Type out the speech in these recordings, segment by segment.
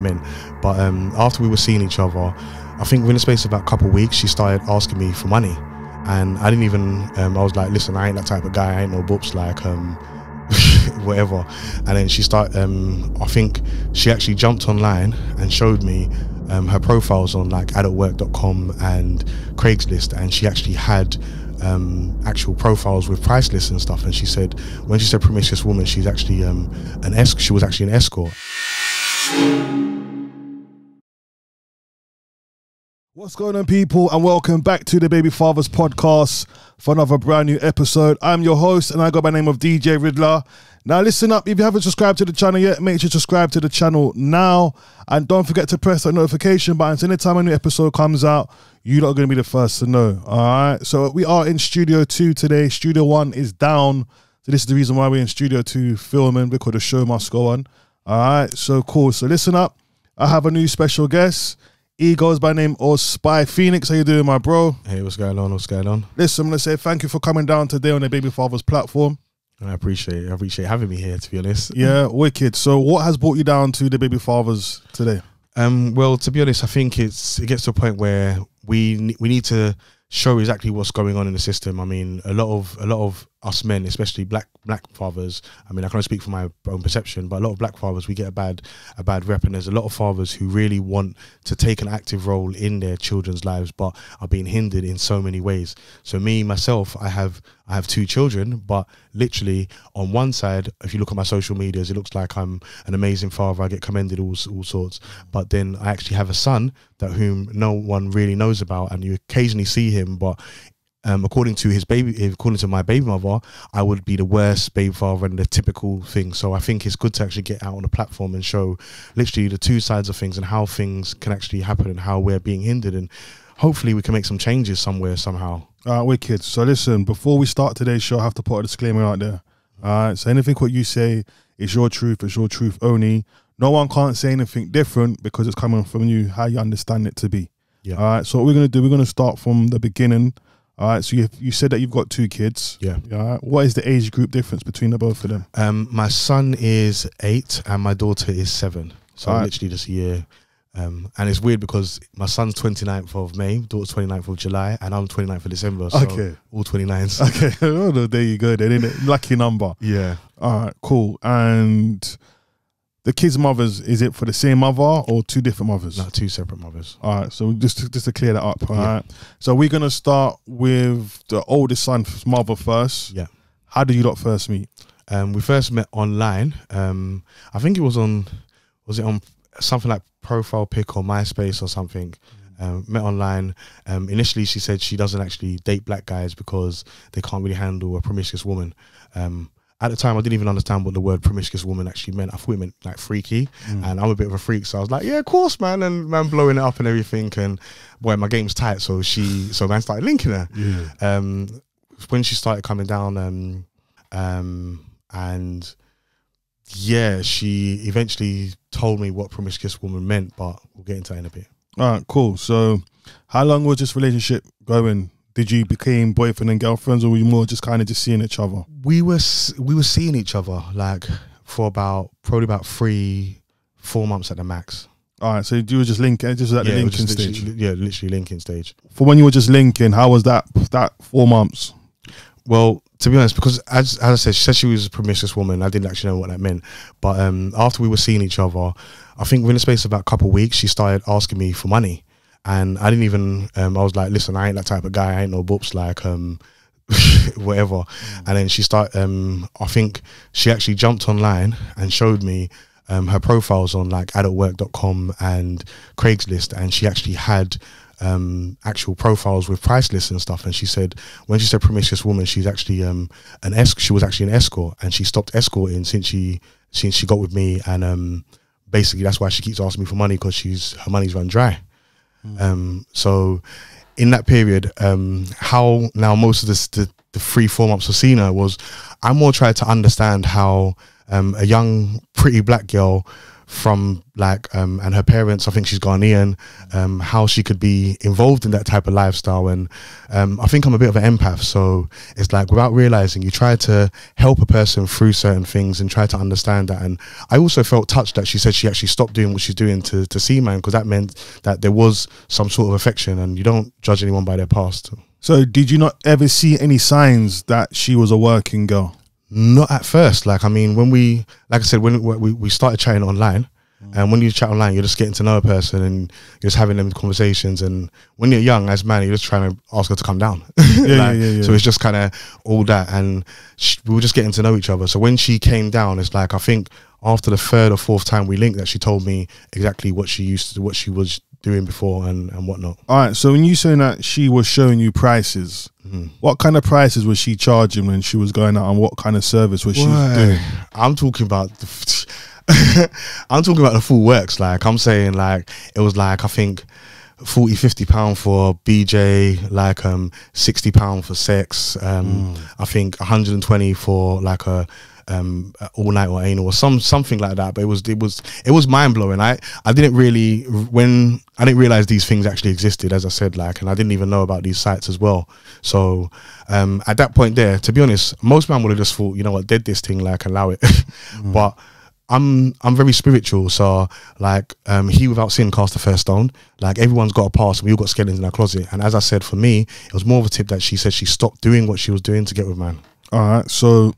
But um, after we were seeing each other, I think within the space of about a couple of weeks, she started asking me for money, and I didn't even. Um, I was like, "Listen, I ain't that type of guy. I ain't no books like um, whatever." And then she started. Um, I think she actually jumped online and showed me um, her profiles on like adultwork.com and Craigslist, and she actually had um, actual profiles with price lists and stuff. And she said, when she said promiscuous woman, she's actually um, an esc. She was actually an escort. What's going on, people, and welcome back to the Baby Fathers podcast for another brand new episode. I'm your host, and I go by the name of DJ Ridler. Now, listen up. If you haven't subscribed to the channel yet, make sure to subscribe to the channel now, and don't forget to press that notification button. So anytime a new episode comes out, you're not going to be the first to know. All right. So we are in Studio Two today. Studio One is down, so this is the reason why we're in Studio Two filming because the show must go on. All right. So cool. So listen up. I have a new special guest. He goes by name or Spy Phoenix. How you doing, my bro? Hey, what's going on? What's going on? Listen, I'm gonna say thank you for coming down today on the Baby Fathers platform. I appreciate it. I appreciate having me here, to be honest. Yeah, wicked. So, what has brought you down to the Baby Fathers today? Um, well, to be honest, I think it's it gets to a point where we we need to show exactly what's going on in the system. I mean, a lot of a lot of us men, especially black black fathers. I mean, I can't speak for my own perception, but a lot of black fathers we get a bad a bad rep, and there's a lot of fathers who really want to take an active role in their children's lives, but are being hindered in so many ways. So me myself, I have I have two children, but literally on one side, if you look at my social medias, it looks like I'm an amazing father. I get commended all all sorts, but then I actually have a son that whom no one really knows about, and you occasionally see him, but um, according to his baby, according to my baby mother, I would be the worst baby father and the typical thing. So I think it's good to actually get out on a platform and show literally the two sides of things and how things can actually happen and how we're being hindered. And hopefully we can make some changes somewhere somehow. All right, kids. So, listen, before we start today's show, I have to put a disclaimer out there. All right, so anything what you say is your truth, it's your truth only. No one can't say anything different because it's coming from you, how you understand it to be. Yeah. All right, so what we're going to do, we're going to start from the beginning. All right, so you you said that you've got two kids. Yeah. All right. What is the age group difference between the both of them? Um, my son is eight and my daughter is seven. So Alright. literally a year. Um, and it's weird because my son's 29th of May, daughter's 29th of July, and I'm 29th of December. So Okay. all 29s. Okay. oh, no, there you go. Then isn't it? lucky number. yeah. All right, cool. And the kids' mothers, is it for the same mother or two different mothers? Not two separate mothers. All right, so just to, just to clear that up. All Yeah. right, so we're gonna start with the oldest son's mother first. Yeah. How did you lot first meet? Um, we first met online. Um, I think it was on, was it on something like Profile Pic or MySpace or something. Um, met online. Um, initially, she said she doesn't actually date black guys because they can't really handle a promiscuous woman. Um, at the time, I didn't even understand what the word promiscuous woman actually meant. I thought it meant like freaky, and I'm a bit of a freak, so I was like, "Yeah, of course, man." And man, blowing it up and everything, and boy, my game's tight. So she, so man, started linking her Yeah. um, when she started coming down, um, um, and yeah, she eventually told me what promiscuous woman meant, but we'll get into that in a bit. All right, cool. So, how long was this relationship going? Did you became boyfriend and girlfriends, or were you more just kind of just seeing each other? We were we were seeing each other like for about probably about three, four months at the max. All right, so you were just linking, just at the yeah, was linking stage. literally- yeah, literally linking stage. For when you were just linking, how was that? That four months. Well, to be honest, because as, as I said, she said she was a promiscuous woman. I didn't actually know what that meant. But um, after we were seeing each other, I think within the space of about a couple of weeks, she started asking me for money. And I didn't even, um, I was like, listen, I ain't that type of guy. I ain't no books like, um, whatever. And then she started, um, I think she actually jumped online and showed me um, her profiles on like adultwork.com and Craigslist. And she actually had um, actual profiles with price lists and stuff. And she said, when she said promiscuous woman, she's actually um, an esc. She was actually an escort, and she stopped escorting since she since she got with me. And um, basically, that's why she keeps asking me for money because she's her money's run dry. Um, so in that period, um, how now most of this, the the four months of seeing her was, I more tried to understand how um, a young pretty black girl from like um and her parents i think she's ghanaian um how she could be involved in that type of lifestyle. And um i think i'm a bit of an empath. So it's like without realizing you try to help a person through certain things and try to understand that. And i also felt touched that she said she actually stopped doing what she's doing to to see man because that meant that there was some sort of affection and you don't judge anyone by their past. So, did you not ever see any signs that she was a working girl? Not at first. Like I mean, when we, like I said, when we we started chatting online, mm. and when you chat online, you're just getting to know a person and you're just having them conversations. And when you're young, as man, you're just trying to ask her to come down. yeah, yeah, yeah. So it's just kind of all that, and sh we were just getting to know each other. So when she came down, it's like I think after the third or fourth time we linked, that she told me exactly what she used to, what she was doing before, and and whatnot. All right. So, when you saying that she was showing you prices, Mm-hmm. what kind of prices was she charging when she was going out, and what kind of service was she doing? I'm talking about the. I'm talking about the full works. Like I'm saying, like it was like I think 40, 50 pound for BJ, like um 60 pound for sex. Um, I think 120 for like a um all night or anal or some something like that. But it was it was it was mind blowing. I I didn't really when I didn't realize these things actually existed. As I said, like, and I didn't even know about these sites as well. So um at that point there, to be honest, most man would have just thought, you know what, did this thing, like allow it, but. I'm I'm very spiritual, so like um, he without sin cast the first stone. Like everyone's got a past, we all got skeletons in our closet. And as I said, for me, it was more of a tip that she said she stopped doing what she was doing to get with man. All right. So,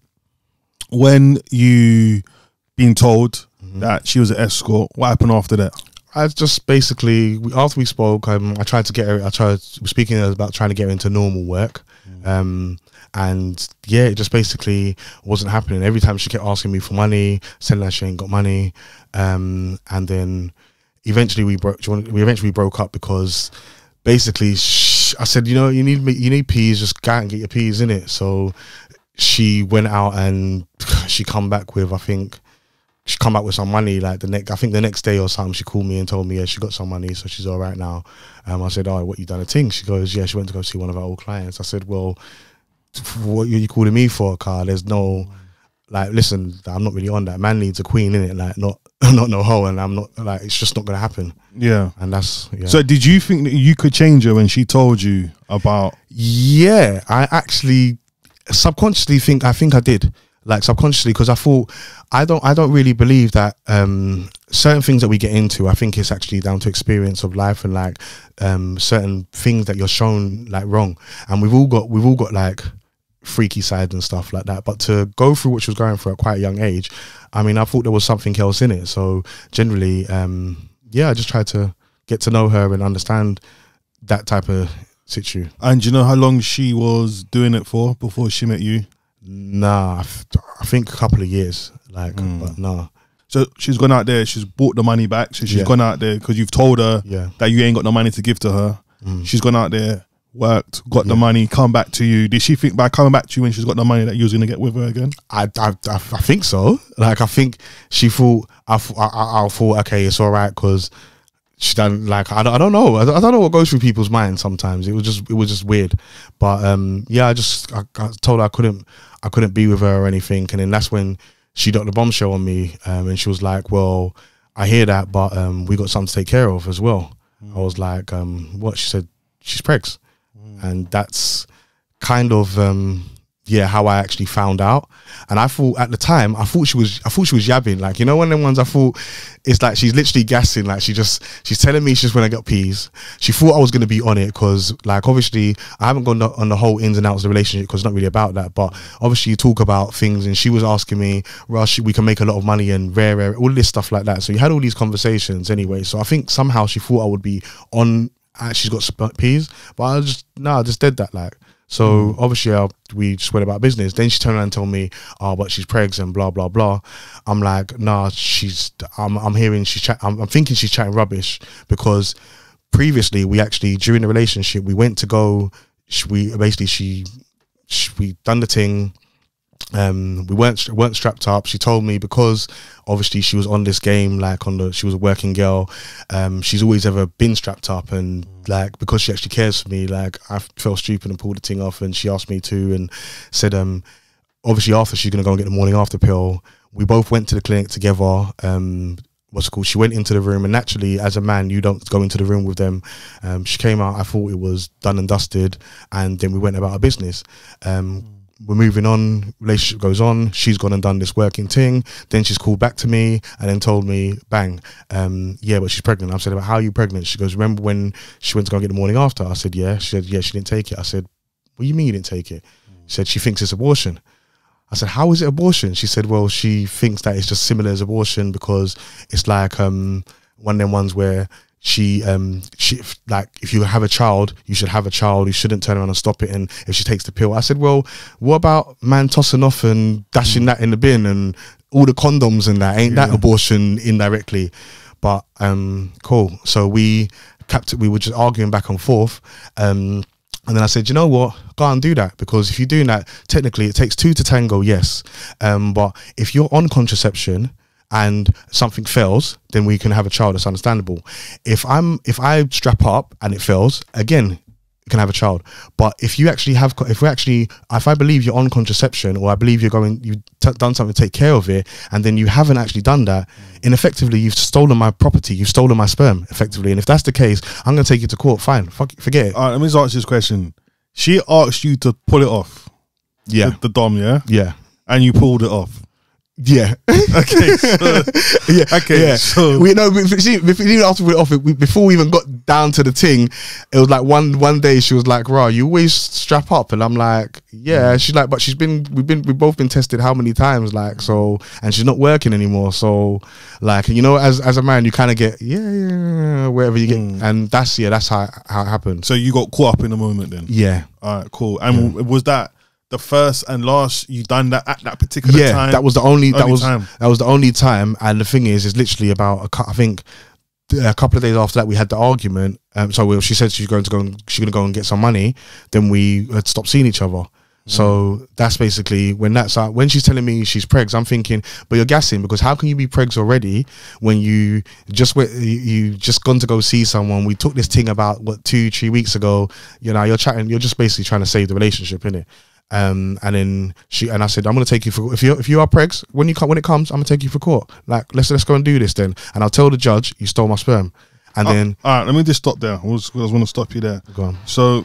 when you been told that she was an escort, what happened after that? I just basically after we spoke, um, I tried to get her. I tried speaking about trying to get her into normal work, um, and yeah, it just basically wasn't happening. Every time she kept asking me for money, saying that she ain't got money, um, and then eventually we broke. We eventually broke up because basically sh I said, you know, you need me, you need peas, just go out and get your peas in it. So she went out and she come back with I think she come back with some money like the next I think the next day or something she called me and told me yeah she got some money so she's all right now. Um I said oh what you done a thing? She goes yeah she went to go see one of our old clients. I said well what are you calling me for car there's no like listen I'm not really on that. Man needs a queen in it like not not no hoe and I'm not like it's just not gonna happen. Yeah. and that's yeah. So, did you think that you could change her when she told you about? Yeah, I actually subconsciously think I think I did. Like subconsciously because I thought I don't I don't really believe that um certain things that we get into I think it's actually down to experience of life and like um certain things that you're shown like wrong and we've all got we've all got like freaky sides and stuff like that but to go through what she was going through at quite a young age I mean I thought there was something else in it so generally um yeah I just tried to get to know her and understand that type of situ And do you know how long she was doing it for before she met you? Nah, I, f- I think a couple of years. Like, Mm. but no, So she's gone out there. She's bought the money back. So she's Yeah. gone out there because you've told her yeah, that you ain't got no money to give to her. Mm. She's gone out there, worked, got the money, come back to you. Did she think by coming back to you when she's got the money that you was gonna get with her again? I, I, I, I think so. Like, I think she thought, I, I, I thought, okay, it's all right because she done like I don't, I don't know. I don't, I don't know what goes through people's minds sometimes. It was just it was just weird. But um yeah I just I, I told her I couldn't I couldn't be with her or anything. And then that's when she dropped the bombshell on me um, and she was like well I hear that but um we got something to take care of as well. I was like um what? She said she's pregs and that's kind of um yeah how I actually found out. And I thought at the time I thought she was I thought she was yabbing. Like you know one of them ones I thought it's like she's literally gassing. Like she just she's telling me she's when I got peas. She thought I was going to be on it because like obviously I haven't gone on the whole ins and outs of the relationship because it's not really about that. But obviously you talk about things and she was asking me Rush we can make a lot of money and rare rare all this stuff like that. So you had all these conversations anyway. So I think somehow she thought I would be on uh, she's got peas. But I just no I just did that like so obviously, uh, we just went about business. Then she turned around and told me, "Oh, but she's pregs and blah blah blah." I'm like, "Nah, she's." I'm, I'm hearing she's. Chat, I'm, I'm thinking she's chatting rubbish because previously we actually during the relationship we went to go. sh- We basically she, she we done the thing. Um, we weren't weren't strapped up. She told me because obviously she was on this game, like on the she was a working girl. Um, she's always ever been strapped up, and like because she actually cares for me, like I felt stupid and pulled the thing off, and she asked me to, and said, um, obviously after she's gonna go and get the morning after pill. We both went to the clinic together. Um, what's it called? She went into the room, and naturally, as a man, you don't go into the room with them. Um, she came out. I thought it was done and dusted, and then we went about our business. Um, we're moving on. Relationship goes on. She's gone and done this working thing. Then she's called back to me and then told me, "Bang, um, yeah, but she's pregnant." I said, "But how are you pregnant?" She goes, "Remember when she went to go get the morning after?" I said, "Yeah." She said, "Yeah, she didn't take it." I said, "What do you mean you didn't take it?" She said, "She thinks it's abortion." I said, "How is it abortion?" She said, "Well, she thinks that it's just similar as abortion because it's like um, one of them ones where." She um she like if you have a child you should have a child. You shouldn't turn around and stop it. And if she takes the pill I said well what about man tossing off and dashing that in the bin and all the condoms and that? Ain't that abortion indirectly? But um cool. So we kept we were just arguing back and forth um and then I said, you know what? Go and do that. Because if you're doing that, technically it takes two to tango, yes. Um, but if you're on contraception and something fails, then we can have a child. That's understandable. If I'm if I strap up and it fails, again, you can have a child. But if you actually have, if we actually, if I believe you're on contraception, or I believe you're going, you've done something to take care of it, and then you haven't actually done that, in effectively you've stolen my property, you've stolen my sperm, effectively. And if that's the case, I'm going to take you to court. Fine, fuck, forget it. All right, let me just ask you this question. She asked you to pull it off. Yeah, The, the dom, yeah? yeah, And you pulled it off. Yeah. Okay. So, yeah. Okay, Yeah. so- we know. See, before, even after we off it, we, before we even got down to the thing, it was like one one day she was like, "Raw, you always strap up," and I'm like, "Yeah." She's like, "But she's been we've been we've both been tested how many times, like so, and she's not working anymore. So, like, you know, as as a man, you kind of get yeah, yeah, yeah, wherever you get, Mm. and that's yeah, that's how how it happened. so you got caught up in the moment then? Yeah, All right, cool. And w was that the first and last you done that at that particular yeah, time? that was the only, that Only was time. that was the only time. And the thing is, is literally about a I think a couple of days after that we had the argument. Um, so we, she said she's going to go and she's going to go and get some money. Then we had stopped seeing each other. So that's basically when that's uh, when she's telling me she's pregs. I'm thinking, but you're gassing because how can you be pregs already when you just went, you, you just gone to go see someone? We took this thing about what two three weeks ago. You know, you're chatting. You're just basically trying to save the relationship, innit? Um, and then she and I said, I'm gonna take you for if you if you are pregs when you come when it comes, I'm gonna take you for court. Like let's let's go and do this then. And I'll tell the judge you stole my sperm. And then All right, let me just stop there. I was, I was to stop you there. go on. So,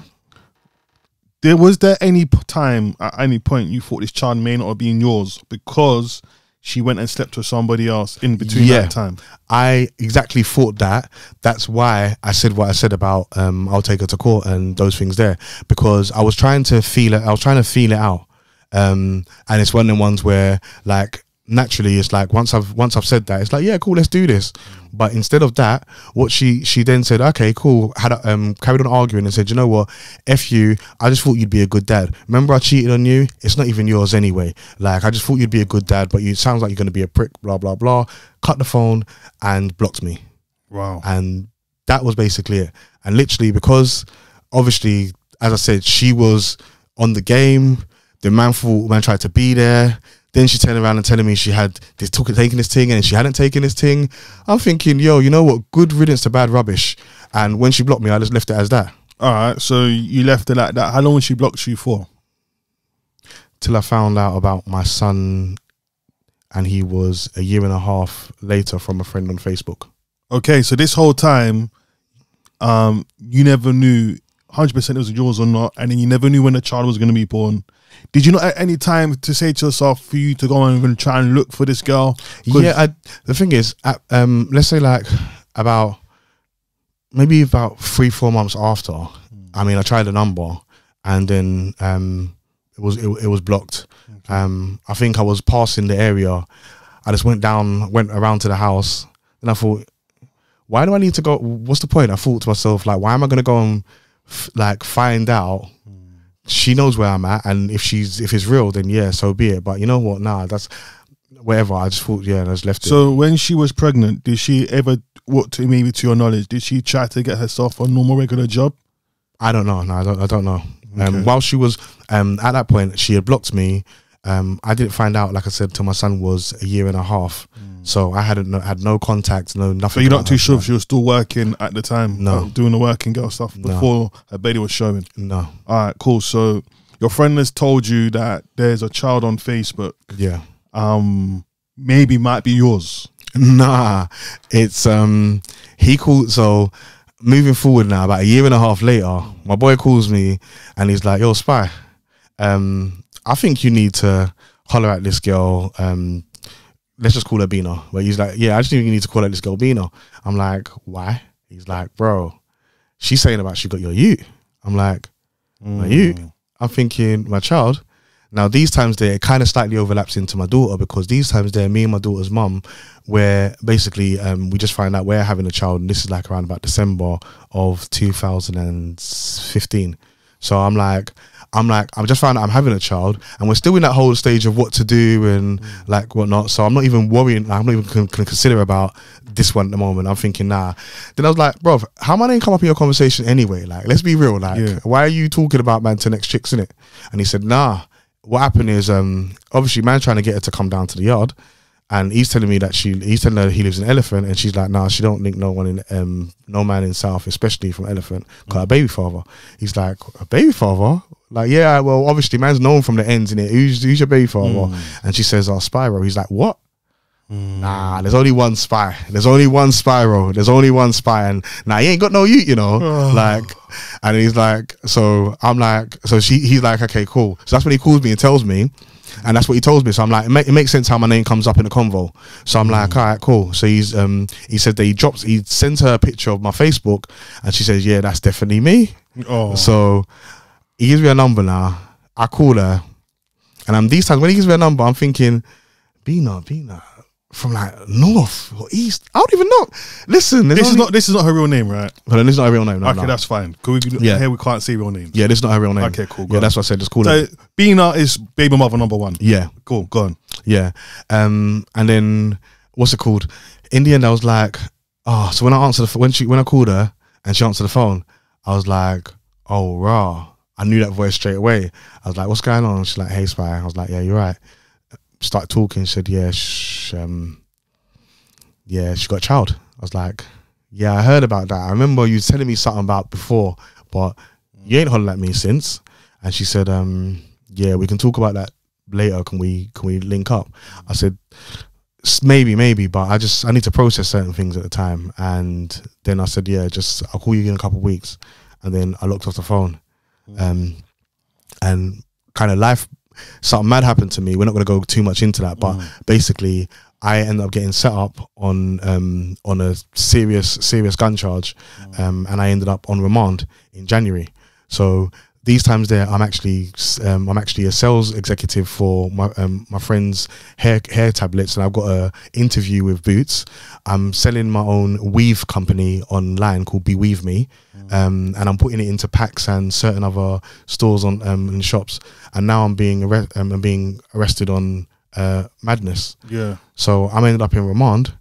there was there any time at any point you thought this child may not have been yours because she went and slept with somebody else in between Yeah. that time? I exactly thought that. That's why I said what I said about um, I'll take her to court and those things there because I was trying to feel it. I was trying to feel it out, um, and it's one of the ones where like naturally it's like once I've once I've said that it's like yeah cool let's do this, but instead of that what she she then said okay cool had a, um carried on arguing and said you know what f you I just thought you'd be a good dad. Remember I cheated on you. It's not even yours anyway. Like I just thought you'd be a good dad, but you it sounds like you're gonna be a prick. Blah blah blah. Cut the phone and blocked me Wow. and that was basically it. And literally, because obviously, as I said, she was on the game. The man thought man tried to be there. Then she turned around and telling me she had this took taking this thing and she hadn't taken this thing. I'm thinking, yo, you know what? Good riddance to bad rubbish. And when she blocked me, I just left it as that All right, so you left it like that. How long was she blocked you for? till I found out about my son, and he was a year and a half later from a friend on Facebook. Okay, so this whole time, um, you never knew 100% it was yours or not, and then you never knew when the child was going to be born. Did you not at any time to say to yourself for you to go and even try and look for this girl? Yeah, I, the thing is, at, um, let's say like about maybe about three, four months after. I mean, I tried the number, and then um, it was it, it was blocked. Um, I think I was passing the area. I just went down, went around to the house, and I thought, why do I need to go? What's the point? I thought to myself, like, why am I going to go and f- like find out? She knows where I'm at, and if she's if it's real, then yeah, so be it. But you know what? Nah, that's whatever. I just thought, yeah, and I just left it. So when she was pregnant, did she ever, what to maybe to your knowledge, did she try to get herself a normal regular job? I don't know. No, I don't. I don't know. Okay. Um, while she was um, at that point, she had blocked me. Um, I didn't find out, like I said, till my son was a year and a half. So I hadn't no, had no contact, no nothing. So you're not too sure if she was still working at the time, No. uh, doing the working girl stuff No. before her baby was showing. No. All right, cool. So your friend has told you that there's a child on Facebook, Yeah. um, maybe might be yours. Nah, it's um he called so moving forward now, about a year and a half later, my boy calls me and he's like, Yo, spy, um, I think you need to holler at this girl, um, let's just call her Bina. Where he's like, Yeah, I just think you need to call at this girl Bina. I'm like, Why? He's like, Bro, she's saying about she got your you. I'm like, My you? I'm thinking, my child. Now these times there, it kind of slightly overlaps into my daughter because these times there, me and my daughter's mum, where basically um, we just find out we're having a child, and this is like around about December of 2015. So I'm like, I'm like, I'm just found out I'm having a child, and we're still in that whole stage of what to do and like whatnot. So I'm not even worrying. I'm not even going to consider about this one at the moment. I'm thinking, nah. Then I was like, bro, how am I going to come up in your conversation anyway? Like, let's be real. Like, Yeah. why are you talking about man to next chicks in it? And he said, nah. What happened is, um, obviously, man trying to get her to come down to the yard, and he's telling me that she, he's telling her he lives in Elephant, and she's like, nah, she don't link no one in, um, no man in South, especially from Elephant, got a baby father. He's like, a baby father? Like, yeah, well, obviously, man's known from the ends in it. Who's, who's your baby father? Hmm. And she says, oh, Spyro. He's like, what? Hmm. Nah, there's only one spy. There's only one Spyro. There's only one spy, and nah, he ain't got no you, you know. like, and he's like, so I'm like, so she, he's like, okay, cool. So that's when he calls me and tells me, and that's what he tells me. So I'm like, it, ma- it makes sense how my name comes up in the convo. So I'm like, hmm. all right, cool. So he's, um, he said that he drops, he sends her a picture of my Facebook, and she says, yeah, that's definitely me. Oh, So he gives me a number now. I call her, and I'm these times when he gives me a number, I'm thinking, Bina, Bina, from like north or east. I don't even know. Listen, this is not this is not her real name, right? On, this is not her real name. No, okay, no. that's fine. we, Yeah. Here we can't see real names. yeah, this is not her real name. Okay, cool, Yeah, on. that's what I said. Just call her. So Bina is baby mother number one. Yeah, Cool, go on. yeah. Um, and then what's it called? In the end, I was like, oh. So when I answered the when she when I called her and she answered the phone, I was like, oh rah. I knew that voice straight away. I was like, what's going on? She's like, hey spy. I was like, yeah, you're right. Start talking. She said, yeah, sh- um, yeah, she got a child. I was like, yeah, I heard about that. I remember you telling me something about before, but you ain't hollered at me since. And she said, um, yeah, we can talk about that later. Can we can we link up? I said, maybe, maybe, but I just I need to process certain things at the time. And then I said, yeah, just I'll call you in a couple of weeks. And then I looked off the phone, um, and kind of life something mad happened to me. We're not going to go too much into that, but basically, I ended up getting set up on um, on a serious serious gun charge, um, and I ended up on remand in January. So these times there, I'm actually um, I'm actually a sales executive for my um, my friend's hair hair tablets, and I've got a interview with Boots. I'm selling my own weave company online called Beweave Me, um, and I'm putting it into packs and certain other stores on um, and shops. And now I'm being um, I'm being arrested on uh, madness. Yeah. So I'm ended up in remand.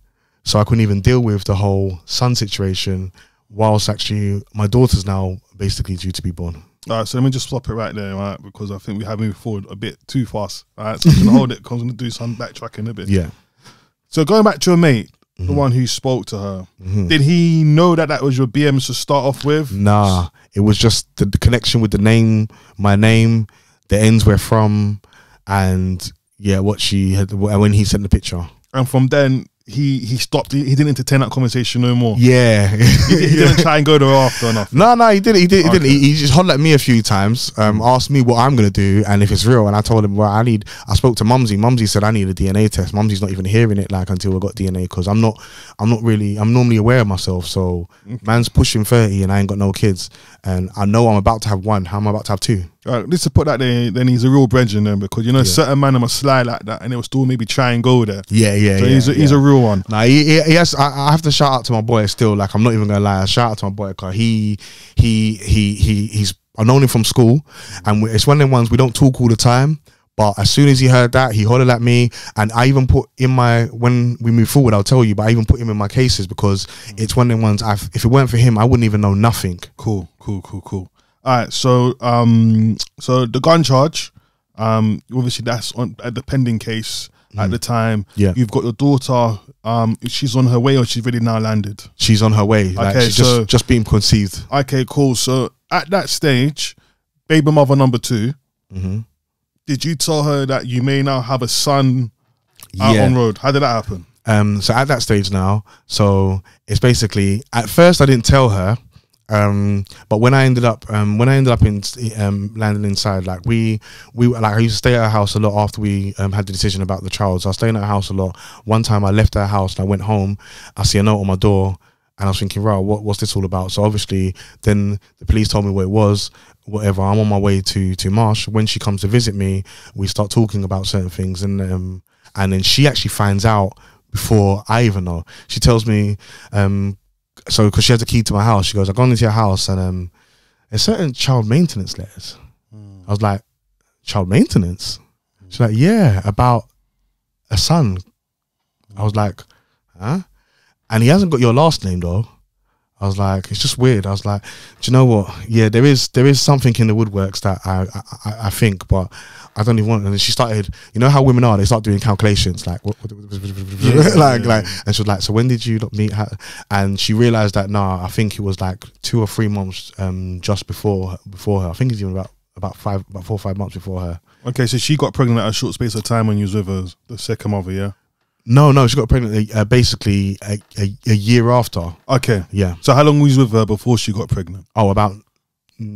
So I couldn't even deal with the whole son situation. Whilst actually, my daughter's now basically due to be born. All right, so let me just stop it right there, right? Because I think we have moved forward a bit too fast. All right, so I'm gonna hold it. 'cause I'm gonna do some backtracking a bit. Yeah. So going back to your mate, the Mm-hmm. one who spoke to her, did he know that that was your BMs to start off with? Nah, it was just the, the connection with the name, my name, the ends we're from, and yeah, what she had when he sent the picture. And from then, he he stopped. He, he didn't entertain that conversation no more. Yeah. He, he didn't try and go there after enough. No, no, he didn't. He did. He didn't. He, he just hollered at me a few times. Um, asked me what I'm gonna do and if it's real. And I told him, well, I need. I spoke to Mumsy. Mumsy said I need a DNA test. Mumsy's not even hearing it like until I got DNA because I'm not. I'm not really. I'm normally aware of myself. So man's pushing thirty and I ain't got no kids. And I know I'm about to have one. How am I about to have two? All right, let's just put that there. Then he's a real brethren then, because you know certain man I'm a sly like that, and they will still maybe try and go there. Yeah, yeah, So yeah. he's a, he's a real one. Nah, he, he, he has. I, I have to shout out to my boy still. Like I'm not even gonna lie. I Shout out to my boy because he, he, he, he, he's. I've known him from school, and we- it's one of them ones we don't talk all the time. But as soon as he heard that, he hollered at me, and I even put in my when we move forward, I'll tell you. But I even put him in my cases because it's one of them ones. I've, if it weren't for him, I wouldn't even know nothing. Cool, cool, cool, cool. All right, so um, so the gun charge, um, obviously that's on at the pending case at the time. Yeah. you've got your daughter. Um, she's on her way, or she's really now landed. She's on her way. Like Okay, she's so- just just being conceived. Okay, cool. So at that stage, baby mother number 2 Mhm. did you tell her that you may now have a son out Yeah. on road? How did that happen? Um, so at that stage now, so it's basically at first I didn't tell her, um, but when I ended up um, when I ended up in um, landing inside, like we we like I used to stay at her house a lot after we um, had the decision about the child. So I was staying at her house a lot. One time I left her house and I went home. I see a note on my door. And I was thinking, right, what, what's this all about? So obviously, then the police told me what it was. Whatever, I'm on my way to to Marsh. When she comes to visit me, we start talking about certain things, and um, and then she actually finds out before I even know. She tells me, um, so because she has a key to my house, she goes, I've gone into your house and um, there's certain child maintenance letters. I was like, child maintenance? She's like, yeah, about a son. I was like, huh? And he hasn't got your last name though. I was like, it's just weird. I was like, do you know what? Yeah, there is there is something in the woodworks that I I, I think, but I don't even want. And then she started, you know how women are. They start doing calculations, like what, what- like like. And she was like, so when did you meet her? And she realized that nah, I think it was like two or three months um just before before her. I think it's even about about five about four or five months before her. Okay, so she got pregnant at a short space of time when you was with her, the second mother, yeah. No, no, she got pregnant uh, basically a, a, a year after. Okay, Yeah. so how long was you with her before she got pregnant? Oh, about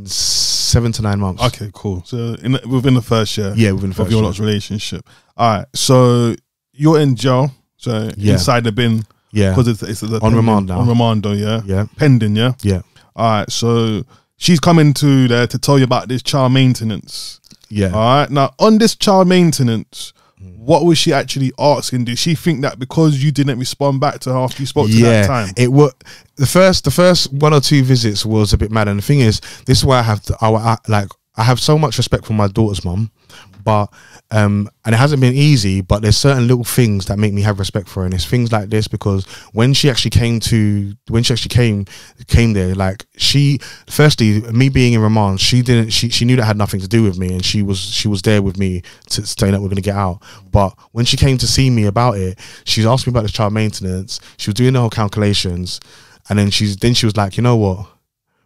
seven to nine months. Okay, cool. So in the, within the first year, Yeah, within the of first your year. lot's relationship. All right, so you're in jail, so Yeah. inside the bin Yeah. because it's it's the On pending- remand now. On remand, though, yeah, Yeah. pending, yeah. Yeah. All right, so she's coming to there to tell you about this child maintenance. Yeah. All right, now on this child maintenance. What was she actually asking? Did she think that because you didn't respond back to her after you spoke to yeah, that time? it was the first. The first one or two visits was a bit mad, and the thing is, this is why I have to. I, I like. I have so much respect for my daughter's mum, but um, and it hasn't been easy. But there's certain little things that make me have respect for her, and it's things like this because when she actually came to, when she actually came, came there, like she, firstly, me being in remand, she didn't, she she knew that had nothing to do with me, and she was she was there with me to saying that we're gonna get out. But when she came to see me about it, she asked me about the child maintenance. She was doing the whole calculations, and then she's then she was like, you know what,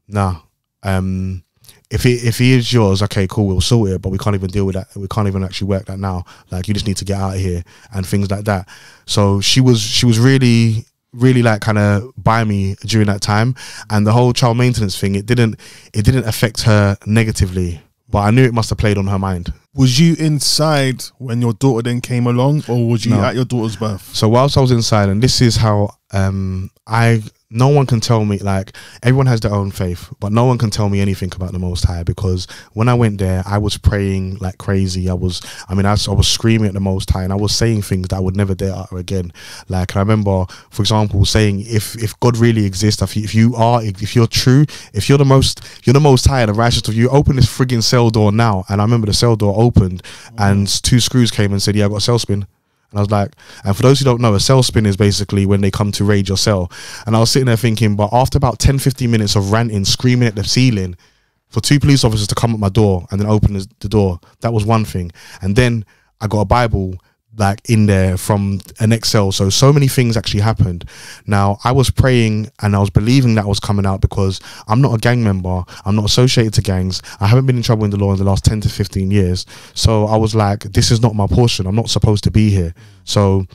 nah, um, if he if he is yours, okay, cool, we'll sort it. But we can't even deal with that. We can't even actually work that now. Like you just need to get out of here and things like that. So she was she was really really like kind of by me during that time, and the whole child maintenance thing. It didn't it didn't affect her negatively, but I knew it must have played on her mind. Was you inside when your daughter then came along, or was you No. at your daughter's birth? So whilst I was inside, and this is how um I no one can tell me like everyone has their own faith, but no one can tell me anything about the Most High because when I went there, I was praying like crazy. I was, I mean, I, was- I was screaming at the Most High, and I was saying things that I would never dare utter again. Like I remember, for example, saying if if God really exists, if you, if you are, if you're true, if you're the most, you're the Most High and the righteous of you, open this frigging cell door now. And I remember the cell door opened, and two screws came and said, "Yeah, I got a cell spin." And I was like, and for those who don't know, a cell spin is basically when they come to raid your cell. And I was sitting there thinking, but after about 10, 15 minutes of ranting, screaming at the ceiling, for two police officers to come at my door and then open the- the door, that was one thing. And then I got a Bible like in there from an Excel. So, so many things actually happened. Now, I was praying and I was believing that was coming out because I'm not a gang member. I'm not associated to gangs. I haven't been in trouble in the law in the last 10 to 15 years. So I was like, this is not my portion. I'm not supposed to be here. So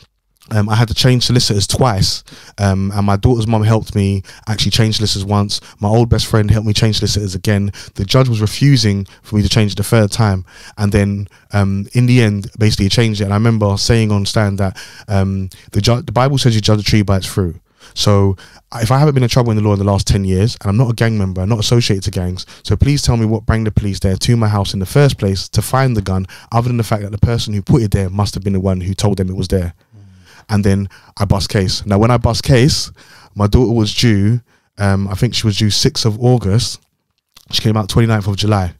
um, I had to change solicitors twice, um, and my daughter's mum helped me actually change solicitors once. My old best friend helped me change solicitors again. The judge was refusing for me to change the third time, and then um, in the end, basically he changed it. And I remember saying on stand that um, the ju- the Bible says you judge a tree by its fruit. So if I haven't been in trouble in the law in the last 10 years and I'm not a gang member, I'm not associated to gangs, so please tell me what brought the police there to my house in the first place to find the gun, other than the fact that the person who put it there must have been the one who told them it was there. And then I bust case. Now, when I bust case, my daughter was due, um, I think she was due 6th of August. She came out 29th of July.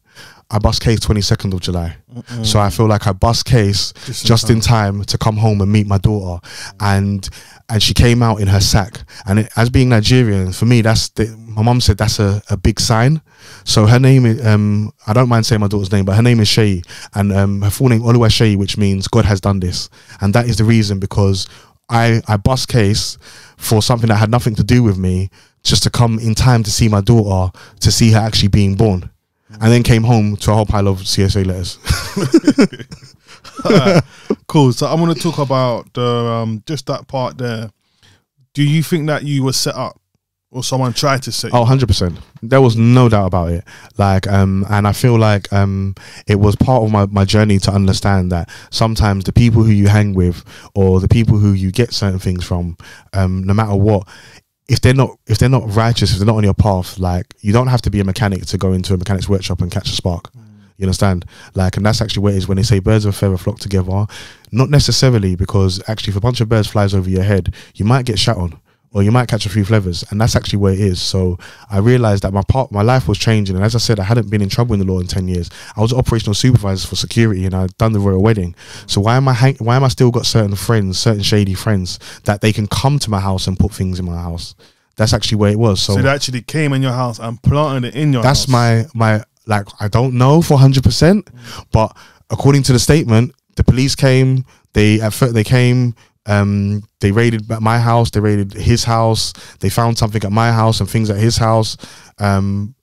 I bust case 22nd of July. So I feel like I bust case Just in just in time to come home and meet my daughter. And and she came out in her sack. And it, as being Nigerian, for me, that's the, my mom said that's a, a big sign. So her name is, um, I don't mind saying my daughter's name, but her name is Shay. And um, her full name, Oluwa Shay, which means God has done this. And that is the reason because I, I bust case for something that had nothing to do with me just to come in time to see my daughter, to see her actually being born. And then came home to a whole pile of CSA letters. cool. So I'm going to talk about the um, just that part there. Do you think that you were set up, or someone tried to set? you Oh, 100%. There was no doubt about it. Like, um, and I feel like um, it was part of my, my journey to understand that sometimes the people who you hang with or the people who you get certain things from, um, no matter what, if they're not if they're not righteous, if they're not on your path, like you don't have to be a mechanic to go into a mechanic's workshop and catch a spark. Mm. You understand? Like, and that's actually where it is when they say birds of a feather flock together. Not necessarily because actually, if a bunch of birds flies over your head, you might get shot on, or you might catch a few feathers, and that's actually where it is. So I realized that my part, my life was changing, and as I said, I hadn't been in trouble in the law in ten years. I was operational supervisor for security, and I'd done the royal wedding. So why am I hang- why am I still got certain friends, certain shady friends that they can come to my house and put things in my house? That's actually where it was. So they actually came in your house and planted it in your that's house. my my like I don't know for hundred percent, but according to the statement, the police came. They at first they came. Um, they raided my house. They raided his house. They found something at my house and things at his house. Um,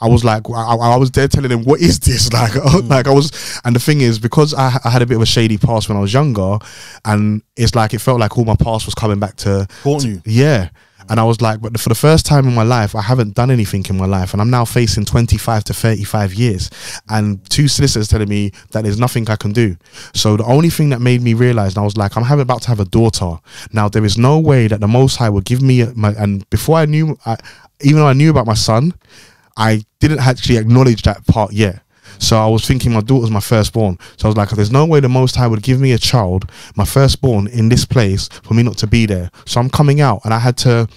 I was like, I, I was there telling them, what is this? Like, like I was, and the thing is, because I, I had a bit of a shady past when I was younger, and it's like it felt like all my past was coming back to, Haunting you. yeah. And I was like, but for the first time in my life, I haven't done anything in my life. And I'm now facing 25 to 35 years. And two solicitors telling me that there's nothing I can do. So the only thing that made me realize, and I was like, I'm having, about to have a daughter. Now, there is no way that the Most High would give me, my, and before I knew, I, even though I knew about my son, I didn't actually acknowledge that part yet. So I was thinking my daughter's my firstborn. So I was like, there's no way the Most High would give me a child, my firstborn, in this place for me not to be there. So I'm coming out and I had to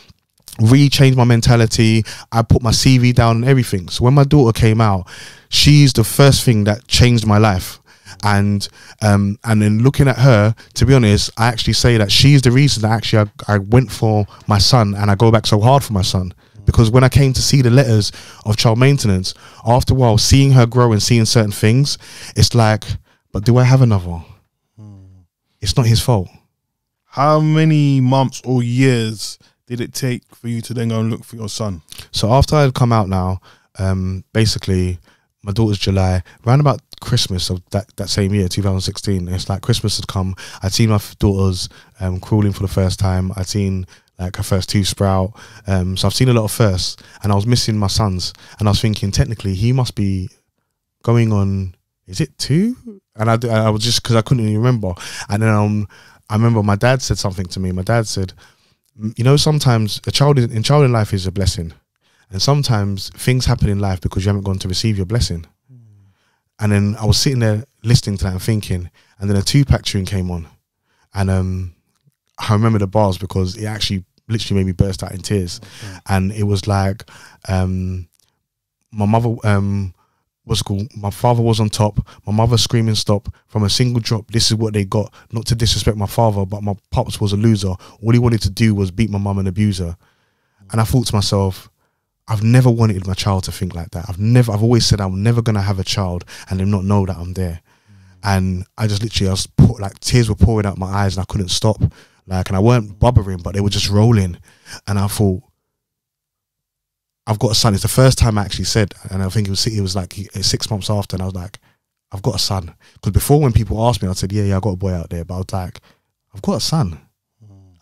really change my mentality. I put my CV down and everything. So when my daughter came out, she's the first thing that changed my life. And um and then looking at her, to be honest, I actually say that she's the reason that actually I, I went for my son and I go back so hard for my son because when I came to see the letters of child maintenance, after a while, seeing her grow and seeing certain things, it's like, but do I have another? It's not his fault. How many months or years did it take for you to then go and look for your son? So after I had come out now, um, basically, my daughter's July, around about Christmas of that, that same year, 2016. It's like Christmas had come. I'd seen my daughters um, crawling for the first time. I'd seen like her first two sprout. Um, so I've seen a lot of firsts, and I was missing my sons. And I was thinking, technically, he must be going on. Is it two? And I, I was just because I couldn't even remember. And then um, I remember my dad said something to me. My dad said, "You know, sometimes a child in, in child in life is a blessing." And sometimes things happen in life because you haven't gone to receive your blessing. And then I was sitting there listening to that and thinking, and then a 2Pac tune came on. And um, I remember the bars because it actually literally made me burst out in tears. And it was like, um, my mother, um, what's called? My father was on top. My mother screaming stop from a single drop. This is what they got. Not to disrespect my father, but my pops was a loser. All he wanted to do was beat my mum and abuse her. And I thought to myself, I've never wanted my child to think like that. I've never, I've always said I'm never gonna have a child and them not know that I'm there. And I just literally, I was pour, like tears were pouring out my eyes and I couldn't stop. Like, and I weren't bubbering, but they were just rolling. And I thought, I've got a son. It's the first time I actually said, and I think it was it was like six months after, and I was like, I've got a son. Because before, when people asked me, I said, Yeah, yeah, I got a boy out there, but I was like, I've got a son.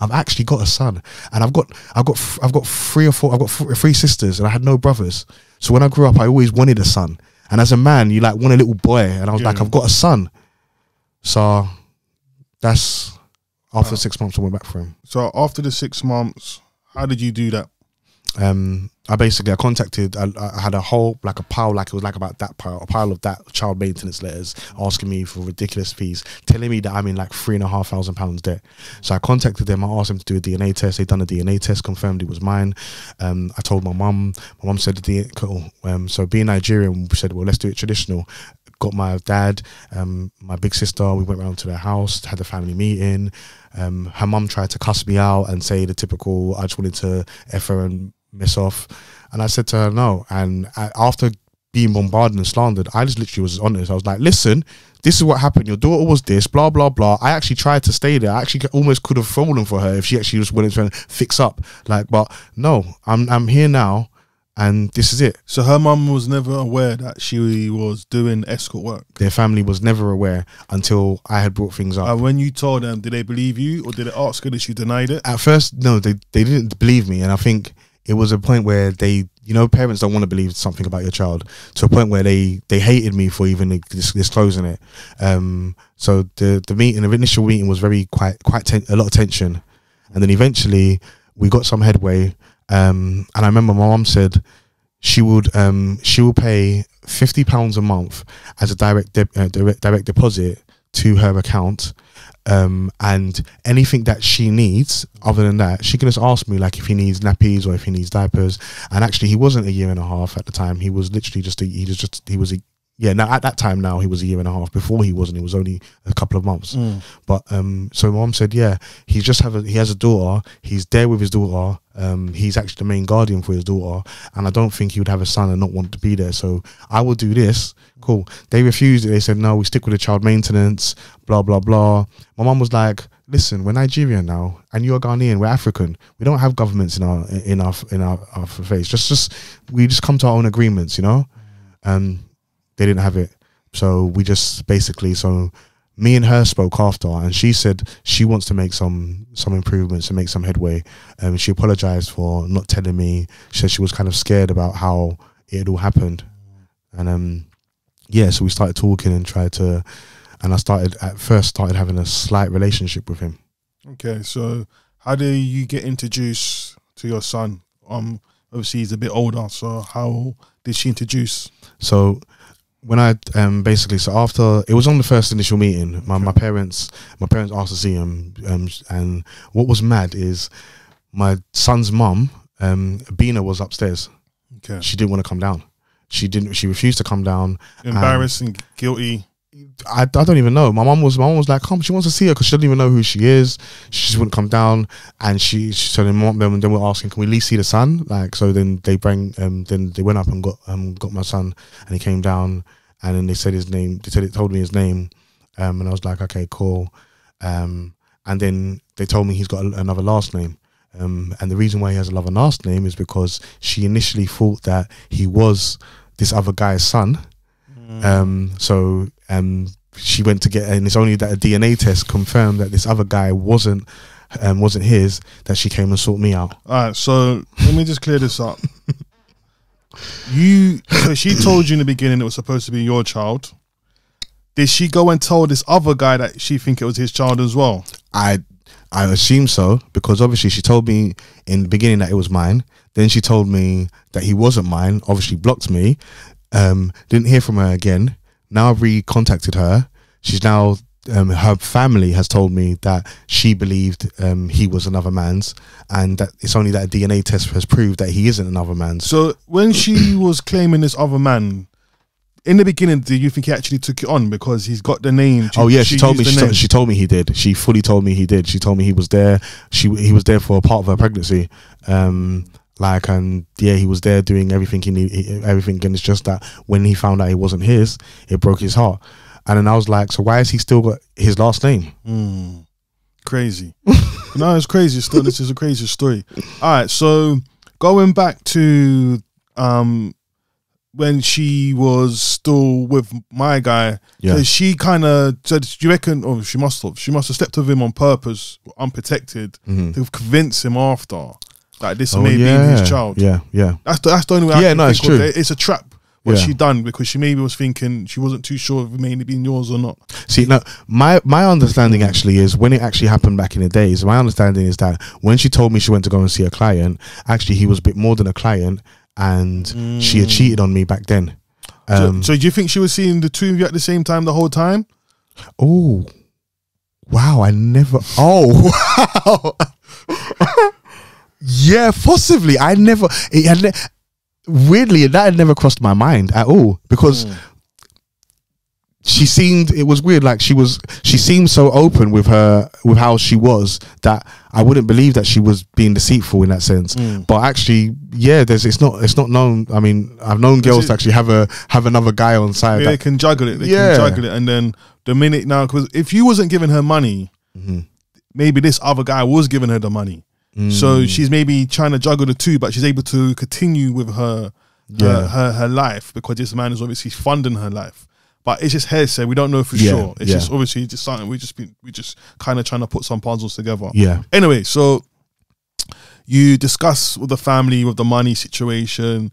I've actually got a son, and I've got I've got I've got three or four I've got three sisters, and I had no brothers. So when I grew up, I always wanted a son, and as a man, you like want a little boy, and I was like, I've got a son. So that's after six months, I went back for him. So after the six months, how did you do that? um I basically I contacted I, I had a whole like a pile like it was like about that pile a pile of that child maintenance letters asking me for ridiculous fees telling me that I'm in like three and a half thousand pounds debt. So I contacted them I asked them to do a DNA test. They done a DNA test confirmed it was mine. Um I told my mum. My mum said the DNA um so being Nigerian we said well let's do it traditional. Got my dad um my big sister we went round to their house had the family meeting um her mum tried to cuss me out and say the typical I just wanted to F her and miss off. And I said to her, no. And I, after being bombarded and slandered, I just literally was honest. I was like, listen, this is what happened. Your daughter was this, blah, blah, blah. I actually tried to stay there. I actually almost could have fallen for her if she actually just willing to fix up. Like, but no, I'm, I'm here now. And this is it. So her mum was never aware that she was doing escort work. Their family was never aware until I had brought things up. And when you told them, did they believe you or did they ask her that she denied it? At first, no, they they didn't believe me, and I think it was a point where they, you know, parents don't want to believe something about your child to a point where they they hated me for even disclosing it. Um, so the the meeting, the initial meeting was very quite quite a lot of tension, and then eventually we got some headway. Um, and I remember my mom said she would um she will pay fifty pounds a month as a direct de- uh, direct direct deposit to her account. Um, and anything that she needs other than that she can just ask me like if he needs nappies or if he needs diapers. And actually he wasn't a year and a half at the time. He was literally just a, he was just he was a yeah now at that time now he was a year and a half before he wasn't. It was only a couple of months. But um so mom said yeah he just have a he has a daughter. He's there with his daughter. Um he's actually the main guardian for his daughter. And i don't think he would have a son and not want to be there. So i will do this. Cool. They refused it. They said no we stick with the child maintenance blah blah blah. My mom was like listen we're nigerian now and you're ghanaian we're african. We don't have governments in our in our in our, our face. Just just we just come to our own agreements you know? Um they didn't have it. So we just basically so me and her spoke after and she said she wants to make some some improvements and make some headway. Um she apologized for not telling me. She said she was kind of scared about how it all happened. And um yeah, so we started talking and tried to and I started at first started having a slight relationship with him. Okay, so how do you get introduced to your son? Um, obviously he's a bit older, so how did she introduce? So when I um basically so after it was on the first initial meeting, my, my parents my parents asked to see him um and what was mad is my son's mum um Bina was upstairs. Okay, She didn't want to come down. She didn't. She refused to come down. embarrassing, guilty. I, I don't even know. My mom was my mom was like, come. She wants to see her because she doesn't even know who she is. She just wouldn't come down, and she, she so then mom then, then we're asking, can we at least see the son? Like so then they bring um then they went up and got um got my son, and he came down, and then they said his name. They said it told me his name, um and I was like, okay, cool, um and then they told me he's got a, another last name. Um, and the reason why he has another last name is because she initially thought that he was this other guy's son. Um, so um, she went to get, and it's only that a DNA test confirmed that this other guy wasn't um, wasn't his that she came and sought me out. All right, so let me just clear this up. you, so she told you in the beginning it was supposed to be your child. Did she go and tell this other guy that she think it was his child as well? I I assume so because obviously she told me in the beginning that it was mine. Then she told me that he wasn't mine. Obviously blocked me. Um, didn't hear from her again. Now I've recontacted her. She's now um, her family has told me that she believed um, he was another man's, and that it's only that a DNA test has proved that he isn't another man's. So when she was claiming this other man, in the beginning, do you think he actually took it on because he's got the name? Oh yeah, she, told me. She, to- she told me he did. She fully told me he did. She told me he was there. She he was there for a part of her pregnancy. Um, like and yeah, he was there doing everything he he- everything. And it's just that when he found out it wasn't his, it broke his heart. And then I was like, so why has he still got his last name? Mm, crazy. no, it's crazy. Still, this is a crazy story. All right, so going back to um when she was still with my guy, Yeah. she kind of said, "Do you reckon?" Oh, she must have. She must have stepped with him on purpose, unprotected, Mhm. to convince him after that this Oh, may be his child. Yeah, yeah. That's the, that's the only way. I Yeah, can no, think it's true. it. It's a trap. What Yeah. she done because she maybe was thinking she wasn't too sure if it may been yours or not. See, no, my my understanding actually is when it actually happened back in the days. My understanding is that when she told me she went to go and see a client, actually he was a bit more than a client, and she had cheated on me back then. So, Um, so do you think she was seeing the two of you at the same time the whole time? oh, wow! I never. Oh, wow. Yeah, possibly. I never. It had ne- weirdly that had never crossed my mind at all because she seemed it was weird like she was she seemed so open with her with how she was that i wouldn't believe that she was being deceitful in that sense but actually yeah there's it's not it's not known i mean i've known girls it- to actually have a have another guy on side Yeah, they can juggle it. They Yeah. can juggle it, and then the minute now, because if you wasn't giving her money, Mhm. maybe this other guy was giving her the money. So she's maybe trying to juggle the two, but she's able to continue with her Yeah. her, her, her life because this man is obviously funding her life. But it's just hearsay. We don't know for Yeah, sure. It's yeah. just obviously just something we just been we just kind of trying to put some puzzles together. yeah, Anyway, so you discuss with the family with the money situation.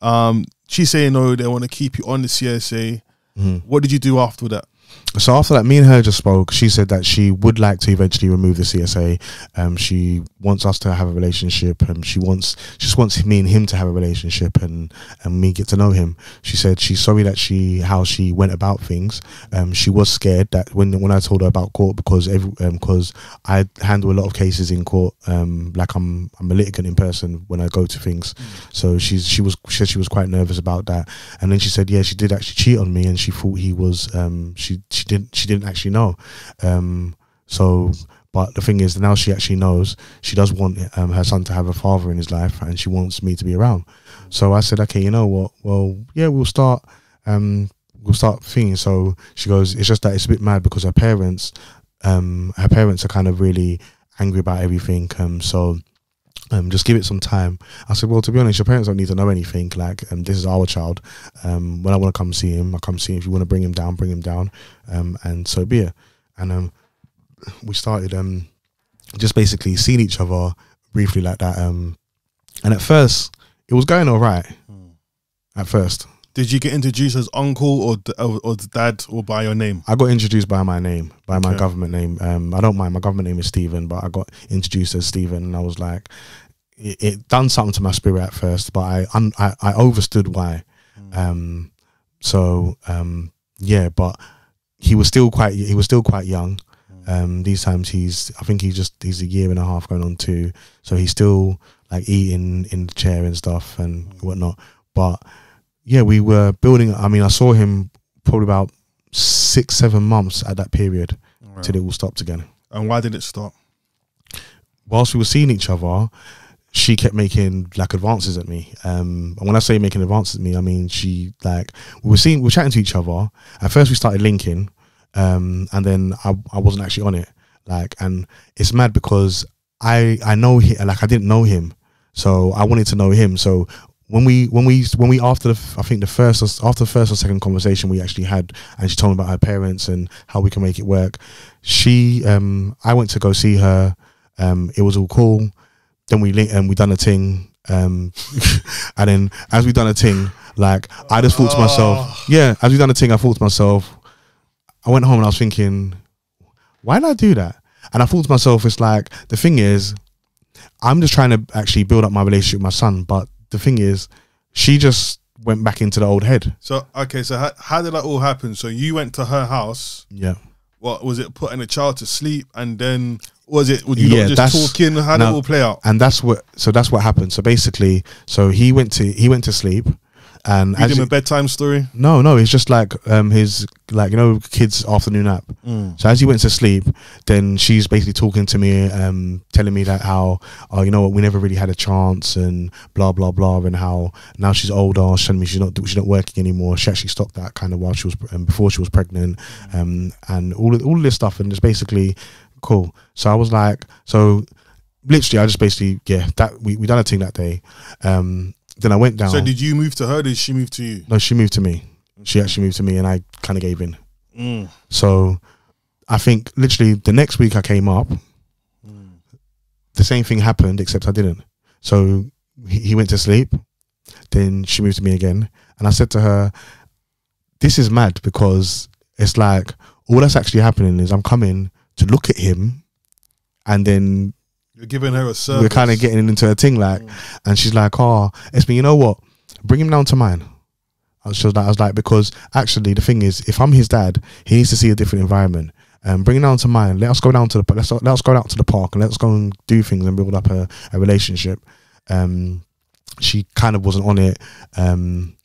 Um, she's saying no, they want to keep you on the CSA. Mhm. What did you do after that? So after that, me and her just spoke. She said that she would like to eventually remove the CSA. Um, she wants us to have a relationship. Um, she wants she just wants me and him to have a relationship and and me get to know him. She said she's sorry that she how she went about things. Um, she was scared that when when I told her about court because every because I handle a lot of cases in court. Um, like I'm I'm a litigant in person when I go to things. So she's she was she said she was quite nervous about that. And then she said, yeah, she did actually cheat on me, and she thought he was. Um, she she didn't she didn't actually know. Um, so, but the thing is, now she actually knows. She does want um, her son to have a father in his life, and she wants me to be around. So I said, okay, you know what? Well, yeah, we'll start. Um, we'll start thinking. So she goes, it's just that it's a bit mad because her parents, um, her parents are kind of really angry about everything. Um, so um, just give it some time. I said, well, to be honest, your parents don't need to know anything. Like, um, this is our child. Um, when I want to come see him, I come see him. If you want to bring him down, bring him down. Um, and so be it. And um, we started um, just basically seeing each other briefly like that. Um, and at first, it was going all right. At first, Did you get introduced as uncle or or, or dad or by your name? I got introduced by my name, by my Okay. government name. Um, I don't mind. My government name is Stephen, but I got introduced as Stephen, and I was like, it, it done something to my spirit at first, but I un, I, I overstood why. Um, so um, yeah, but he was still quite he was still quite young. Um, these times he's I think he's just he's a year and a half going on two, so he's still like eating in the chair and stuff and whatnot. But yeah, we were building. I mean, I saw him probably about six seven months at that period till it all stopped again. And why did it stop? Whilst we were seeing each other, she kept making like advances at me. Um, and when I say making advances at me, I mean she like we were seeing we were chatting to each other. At first, we started linking, um, and then I I wasn't actually on it. Like, and it's mad because I I know he like I didn't know him, so I wanted to know him. So when we when we when we after the I think the first or, after the first or second conversation we actually had, and she told me about her parents and how we can make it work. She um I went to go see her. Um, it was all cool. Then we link and we done a thing. Um, and then as we done a thing, like I just thought to myself, yeah. As we done a thing, I thought to myself, I went home and I was thinking, why did I do that? And I thought to myself, it's like the thing is, I'm just trying to actually build up my relationship with my son. But the thing is, she just went back into the old head. So okay, so how, how did that all happen? So you went to her house. Yeah. What was it? Putting a child to sleep, and then was it? Were you Yeah, just talking? How did it all play out? And that's what. So that's what happened. So basically, so he went to he went to sleep, and Read him you- a bedtime story. no, no, it's just like um his like you know kids afternoon nap. So as he went to sleep, then she's basically talking to me, um, telling me that how, oh, you know what, we never really had a chance, and blah blah blah, and how now she's older, she's telling me she's not she's not working anymore. She actually stopped that kind of while she was um, before she was pregnant, um, and all of, all of this stuff, and it's basically cool. So I was like, so literally, I just basically yeah, that we we done a thing that day. Um, then I went down. So did you move to her? Did she move to you? no, she moved to me. She actually moved to me, and I kind of gave in. Mm. So I think literally the next week I came up, the same thing happened except I didn't. So he, he went to sleep. Then she moved to me again, and I said to her, "This is mad because it's like all that's actually happening is I'm coming to look at him, and then You're giving her a service. we're kind of getting into a thing like, and she's like, "Oh, it's me. You know what? Bring him down to mine." I was just like, I was like, because actually the thing is, if I'm his dad, he needs to see a different environment. Um, bring him down to mine. Let us go down to the let's let us go out to the park and let's go and do things and build up a, a relationship. Um, she kind of wasn't on it. Um,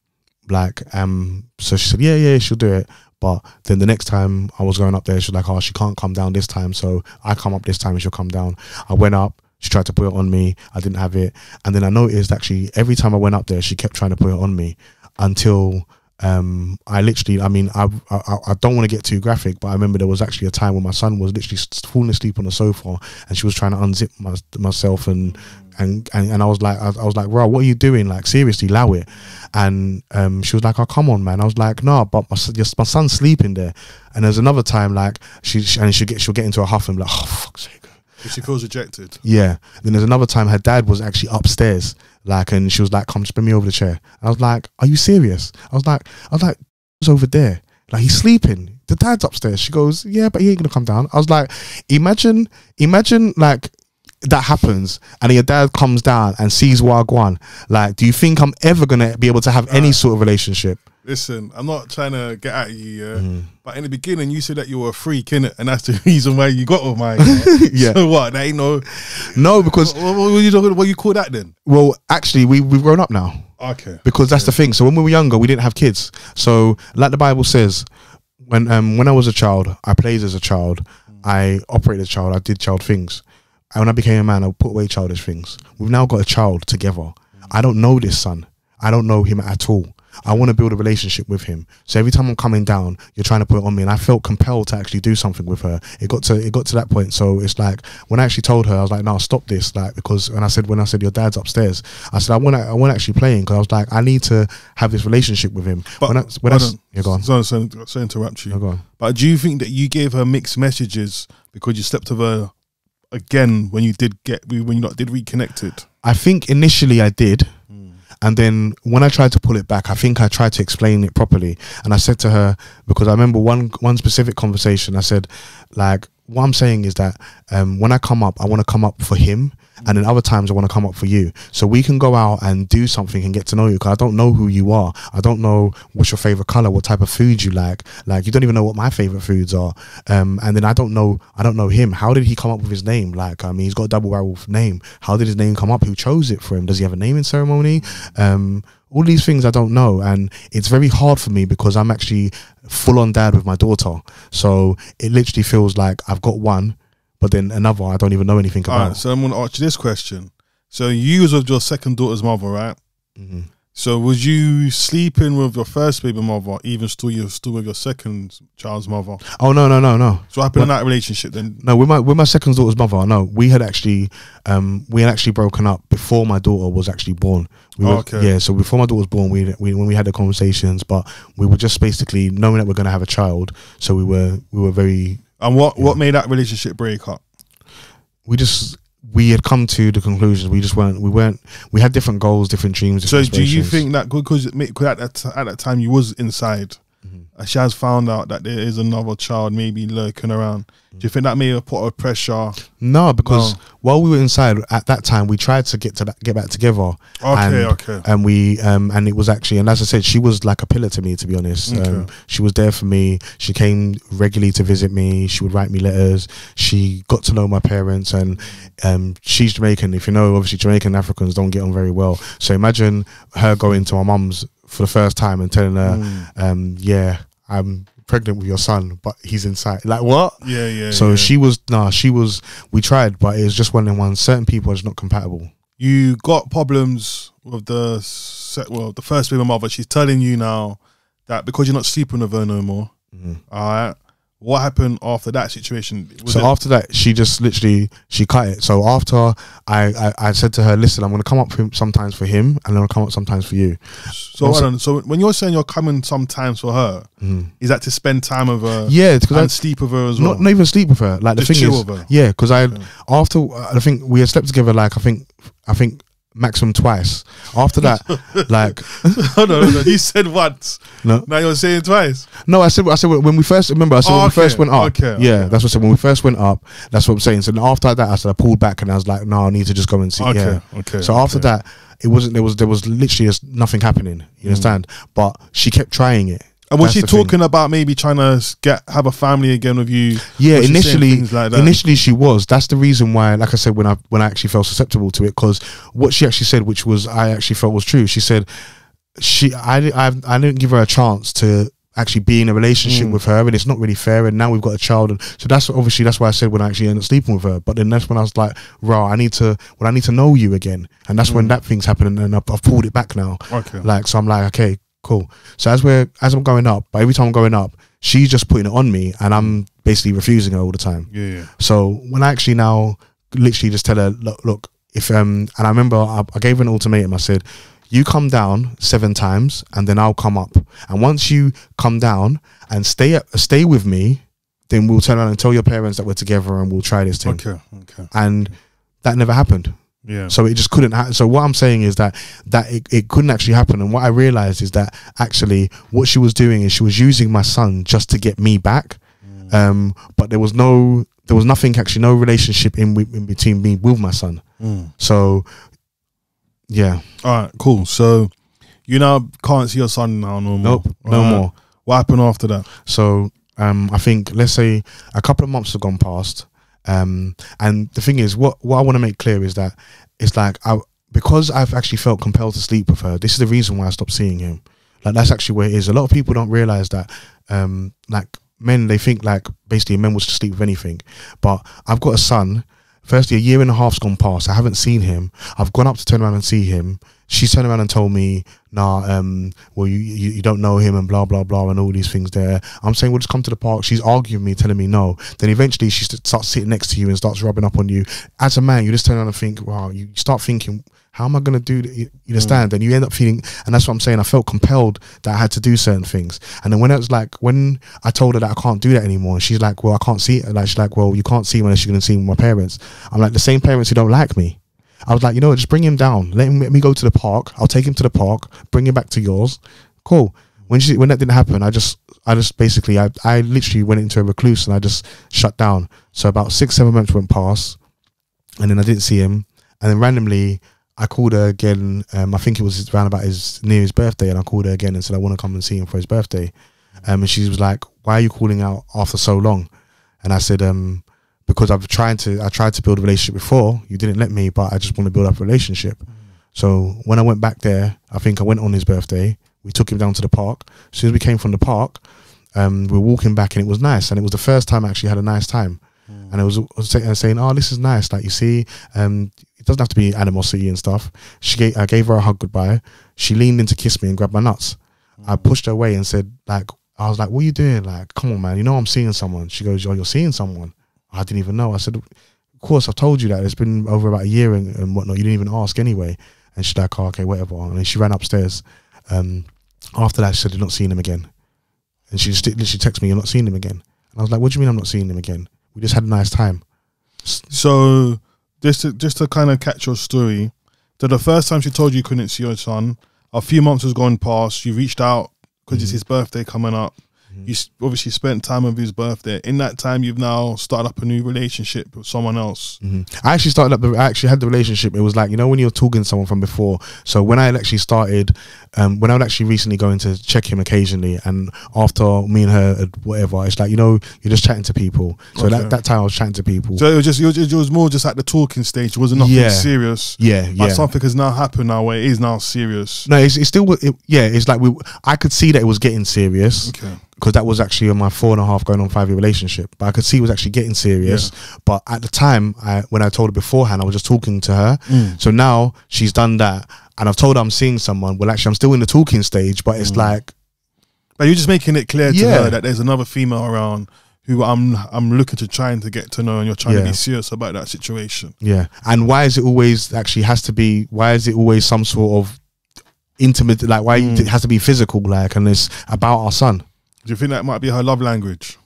like um, so she said, yeah, yeah, she'll do it. But then the next time I was going up there, she was like, oh, she can't come down this time, so I come up this time and she'll come down. I went up. She tried to put it on me. I didn't have it, and then I noticed actually every time I went up there, she kept trying to put it on me until um, I literally, I mean, I I, I don't want to get too graphic, but I remember there was actually a time when my son was literally falling asleep on the sofa, and she was trying to unzip my, myself, and and and, and I was like, I, was like, bro, what are you doing? Like, seriously, allow it. And um, she was like, oh, come on, man. I was like, no, but my just my son's sleeping there. And there's another time, like, she, she and she'll get she'll get into a huff and be like, oh, fuck's sake. If she feels rejected. Yeah. Then there's another time her dad was actually upstairs, like, and she was like, "Come, spin me over the chair." I was like, "Are you serious?" I was like, "I was like, he's over there, like he's sleeping. The dad's upstairs." She goes, "Yeah, but he ain't gonna come down." I was like, "Imagine, imagine like." That happens, and your dad comes down and sees Wagwan. Like, do you think I'm ever gonna be able to have any sort of relationship? Listen, I'm not trying to get at you, yeah. Mm-hmm. But in the beginning, you said that you were a freak, innit? And that's the reason why you got with mine. Yeah. So what? That ain't no. No, because What, what, what you talking? What you call that then? well, actually, we we've grown up now. Okay. because that's the thing. So when we were younger, we didn't have kids. So like the Bible says, when um when I was a child, I played as a child, I operated as a child, I did child things. And when I became a man, I put away childish things. We've now got a child together. I don't know this son. I don't know him at all. I want to build a relationship with him. So every time I'm coming down, you're trying to put it on me, and I felt compelled to actually do something with her. It got to it got to that point. So it's like when I actually told her, I was like, "No, stop this!" Like because when I said when I said your dad's upstairs, I said I want I want actually playing because I was like I need to have this relationship with him. But when I, when I, hold s- on. yeah, go on. So, so, so interrupt you. On. But do you think that you gave her mixed messages because you slept with her again when you did get when you not did reconnected? I think initially I did. And then when I tried to pull it back, I think I tried to explain it properly. And I said to her, because I remember one one specific conversation, I said, like, what I'm saying is that um, when I come up, I want to come up for him. And then other times I want to come up for you. So we can go out and do something and get to know you. Because I don't know who you are. I don't know what's your favorite color, what type of food you like. Like you don't even know what my favorite foods are. Um, and then I don't know, I don't know him. How did he come up with his name? Like, I mean, he's got a double barrel name. How did his name come up? Who chose it for him? Does he have a naming ceremony? Um, all these things I don't know, and it's very hard for me because I'm actually full on dad with my daughter. So it literally feels like I've got one, but then another I don't even know anything about. right. So I'm going to ask you this question. So you was with your second daughter's mother, right? Mhm. So was you sleeping with your first baby mother, even still you're still with your second child's mother? Oh no no no no So what happened in that relationship then? no with my with my second daughter's mother. No, we had actually um we had actually broken up before my daughter was actually born. We were, Okay. Yeah, so before my daughter was born, we, we when we had the conversations, but we were just basically knowing that we're going to have a child. So we were we were very And what what made that relationship break up? we just we had come to the conclusion we just weren't we weren't we had different goals different dreams So do you think that because at that at that time you was inside, She has found out that there is another child maybe lurking around? Do you think that may have put a pressure? no because No. while we were inside at that time we tried to get to that, get back together Okay, and, okay. and we um and it was actually and as i said she was like a pillar to me to be honest um, she was there for me she came regularly to visit me she would write me letters she got to know my parents and um she's jamaican if you know obviously jamaican africans don't get on very well so imagine her going to my mum's for the first time and telling her Mm. um yeah i'm pregnant with your son but he's inside like what Yeah, yeah. so yeah. she was nah she was we tried but it was just one in one. certain people are just not compatible you got problems with the se- well the first baby mother. She's telling you now that because you're not sleeping with her no more. Mhm. All right. What happened after that situation? Was so after that, she just literally she cut it. So after I, I, I said to her, "Listen, I'm going to come up for him sometimes for him, and then I'll come up sometimes for you." so hold on. So when you're saying you're coming sometimes for her, Mm. is that to spend time with her? Yeah, because I sleep with her as well. not, not even sleep with her. Like Just the thing is, with her. yeah, because I after I think we had slept together like I think I think maximum twice. After that, like on, hold on. You said once. no, Now you're saying twice. no, I said I said when we first remember I said Oh, when okay, we first went up. okay, yeah, okay. that's what I said when we first went up. That's what I'm saying. So after that, I said I pulled back and I was like, no, I need to just go and see. Okay, yeah. okay. So after okay. that, it wasn't. There was there was literally just nothing happening. You mm. understand? But she kept trying it. And was That's she the thing. talking about maybe trying to get have a family again with you? Yeah, Was she saying initially, like that? initially she was. That's the reason why, like I said, when I when I actually felt susceptible to it, because what she actually said, which was I actually felt was true. She said she I I, I didn't give her a chance to actually be in a relationship Mm. with her, and it's not really fair. And now we've got a child, and so that's obviously that's why I said when I actually ended up sleeping with her. But then that's when I was like, "Raw, I need to, well, I need to know you again," and that's when Mm. that thing's happening, and I've, I've pulled it back now. Okay. Like, so I'm like, okay, cool. So as we're as I'm going up, but every time I'm going up, she's just putting it on me, and I'm basically refusing her all the time. Yeah, yeah. So when I actually now literally just tell her, look, look if um, and I remember I, I gave her an ultimatum. I said, you come down seven times, and then I'll come up. And once you come down and stay up, stay with me, then we'll turn around and tell your parents that we're together and we'll try this thing. Okay, okay. And that never happened. Yeah. So it just couldn't happen. So what I'm saying is that that it, it couldn't actually happen. And what I realized is that actually what she was doing is she was using my son just to get me back. Um, but there was no, there was nothing actually, no relationship in, in between me with my son. Mm. So yeah, All right, cool. So you now can't see your son now no more. nope, no Right. more. What happened after that? So um, I think let's say a couple of months have gone past, um, and the thing is, what what I want to make clear is that it's like I because I've actually felt compelled to sleep with her. This is the reason why I stopped seeing him. Like that's actually where it is. A lot of people don't realize that, um, like men, they think like basically a men will just sleep with anything, but I've got a son. Firstly, a year and a half's gone past. I haven't seen him. I've gone up to turn around and see him. She's turned around and told me, "Nah, um, well, you, you you don't know him and blah blah blah and all these things." There, I'm saying, "Well, just come to the park." She's arguing with me, telling me no. Then eventually, she starts sitting next to you and starts rubbing up on you. As a man, you just turn around and think, "Wow," you start thinking, "How am I going to do?" That? You, you understand? And you end up feeling, and that's what I'm saying. I felt compelled that I had to do certain things. And then when it was like, when I told her that I can't do that anymore, she's like, "Well, I can't see it." Like she's like, "Well, you can't see him unless you're going to see my parents." I'm like, the same parents who don't like me. I was like, you know, just bring him down. Let him let me go to the park. I'll take him to the park. Bring him back to yours. Cool. When she when that didn't happen, I just I just basically I I literally went into a recluse and I just shut down. So about six seven months went past, and then I didn't see him. And then randomly I called her again. Um, I think it was around about his near his birthday, and I called her again and said I want to come and see him for his birthday. Um, and she was like, "Why are you calling out after so long?" And I said, um, because I've tried to I tried to build a relationship before. You didn't let me, but I just want to build up a relationship. So when I went back there, I think I went on his birthday. We took him down to the park. As soon as we came from the park, um, we were walking back and it was nice. And it was the first time I actually had a nice time. And I was, I was saying, "Oh, this is nice. Like you see, um, it doesn't have to be animosity and stuff." She gave, I gave her a hug goodbye. She leaned in to kiss me and grabbed my nuts. I pushed her away and said, "Like, I was like, what are you doing? Like, come on, man. You know I'm seeing someone." She goes, "Oh, you're seeing someone." I didn't even know. I said, "Of course, I've told you that. It's been over about a year and, and whatnot. You didn't even ask anyway." And she's like, "Oh, okay, whatever." And then she ran upstairs. Um, after that, she said, "You're not seeing him again." And she just literally texted me, "You're not seeing him again." And I was like, "What do you mean I'm not seeing him again? We just had a nice time." So just to, just to kind of catch your story, so the first time she told you you couldn't see your son, a few months has gone past. You reached out because it's Mhm. his birthday coming up. You obviously spent time with his birthday. In that time, you've now started up a new relationship with someone else. hmm I actually started up. The, I actually had the relationship. It was like you know when you're talking to someone from before. So when I had actually started, um, when I would actually recently going to check him occasionally, and after me and her, whatever, it's like you know you're just chatting to people. So Okay. that that time I was chatting to people. So it was just it was, it was more just at the talking stage. It wasn't nothing Yeah. serious. yeah, But yeah. something has now happened now where it is now serious. No, it's, it's still it, yeah. It's like we. I could see that it was getting serious Okay. Because that was actually on my four and a half going on five year relationship. But I could see it was actually getting serious. But at the time, I when I told her beforehand, I was just talking to her. Mm. So now she's done that, and I've told her I'm seeing someone. Well, actually, I'm still in the talking stage, but it's Mm. like But you're just making it clear to Yeah. her that there's another female around who I'm I'm looking to trying to get to know, and you're trying to be serious about that situation. Yeah. And why is it always actually has to be why is it always some sort of intimate like why Mm. it has to be physical like and it's about our son. Do you think that might be her love language?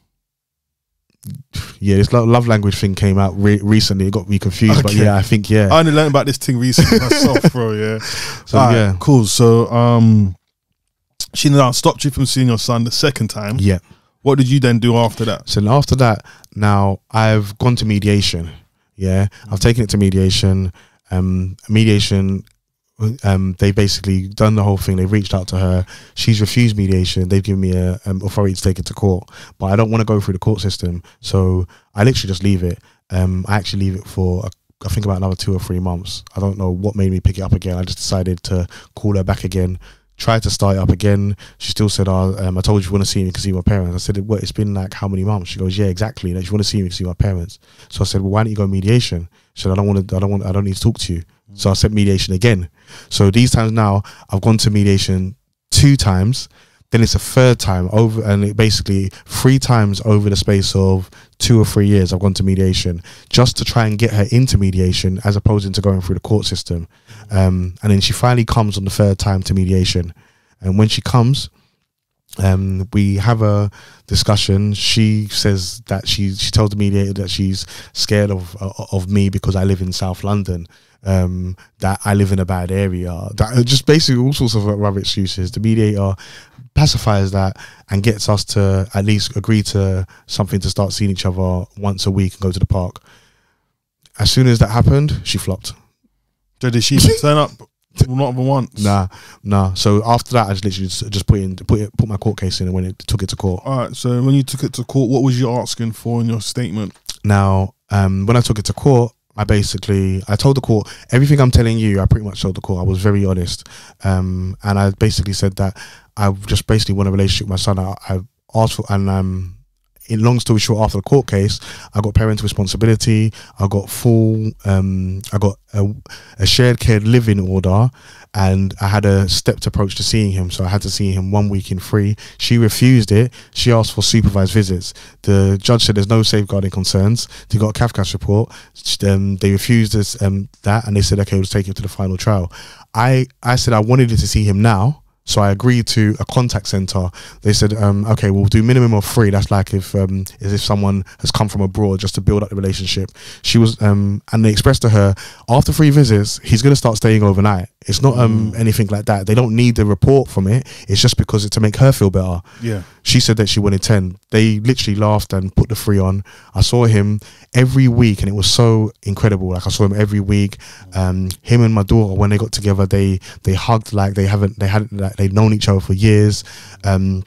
Yeah, this love language thing came out re- recently. It got me confused, but yeah, I think yeah. I only learned about this thing recently myself, bro. Yeah. so Alright, yeah. Cool. So um, she now stopped you from seeing your son the second time. Yeah. What did you then do after that? So after that, now I've gone to mediation. Yeah, I've taken it to mediation. Um, mediation. Um, they basically done the whole thing. They've reached out to her. She's refused mediation. They've given me a um, authority to take it to court, but I don't want to go through the court system. So I literally just leave it. Um, I actually leave it for. I think about another two or three months. I don't know what made me pick it up again. I just decided to call her back again, tried to start it up again. She still said, "Oh, um, I told you you want to see me, can see my parents." I said, "Well, it's been like how many months?" She goes, "Yeah, exactly. Like, you want to see me, can see my parents." So I said, "Well, why don't you go mediation?" She said, "I don't want to. I don't want. I don't need to talk to you." So I said mediation again. So these times now, I've gone to mediation two times. Then it's a third time over, and basically three times over the space of two or three years. I've gone to mediation just to try and get her into mediation, as opposed to going through the court system. Um, and then she finally comes on the third time to mediation, and when she comes, um, we have a discussion. She says that she she tells the mediator that she's scared of uh, of me because I live in South London. Um, that I live in a bad area. That just basically all sorts of rubber excuses. The mediator pacifies that and gets us to at least agree to something to start seeing each other once a week and go to the park. As soon as that happened, she flopped. So did she turn up? Not even once. Nah, nah. So after that, I just literally just, just put in put it, put my court case in and when it took it to court. All right. So when you took it to court, what was you asking for in your statement? Now, um, when I took it to court, I basically I told the court everything I'm telling you. I pretty much told the court. I was very honest, um, and I basically said that I just basically want a relationship with my son. I, I asked for and um, in long story short, after the court case, I got parental responsibility. I got full, um, I got a, a, shared care living order, and I had a stepped approach to seeing him. So I had to see him one week in free. She refused it. She asked for supervised visits. The judge said there's no safeguarding concerns. They got a CAFCASS report. Um, they refused this, um, that, and they said, okay, we'll take him to the final trial. I, I said I wanted to see him now so I agreed to a contact center. They said, um, okay, we'll do minimum of three. That's like if um, as if someone has come from abroad just to build up the relationship. She was, um, and they expressed to her after three visits, he's going to start staying overnight. It's not um, mm. anything like that. They don't need the report from it. It's just because it's to make her feel better. Yeah. She said that she wanted ten. They literally laughed and put the three on. I saw him every week, and it was so incredible. Like I saw him every week. Um, him and my daughter, when they got together, they they hugged like they haven't they hadn't like they'd known each other for years. Um,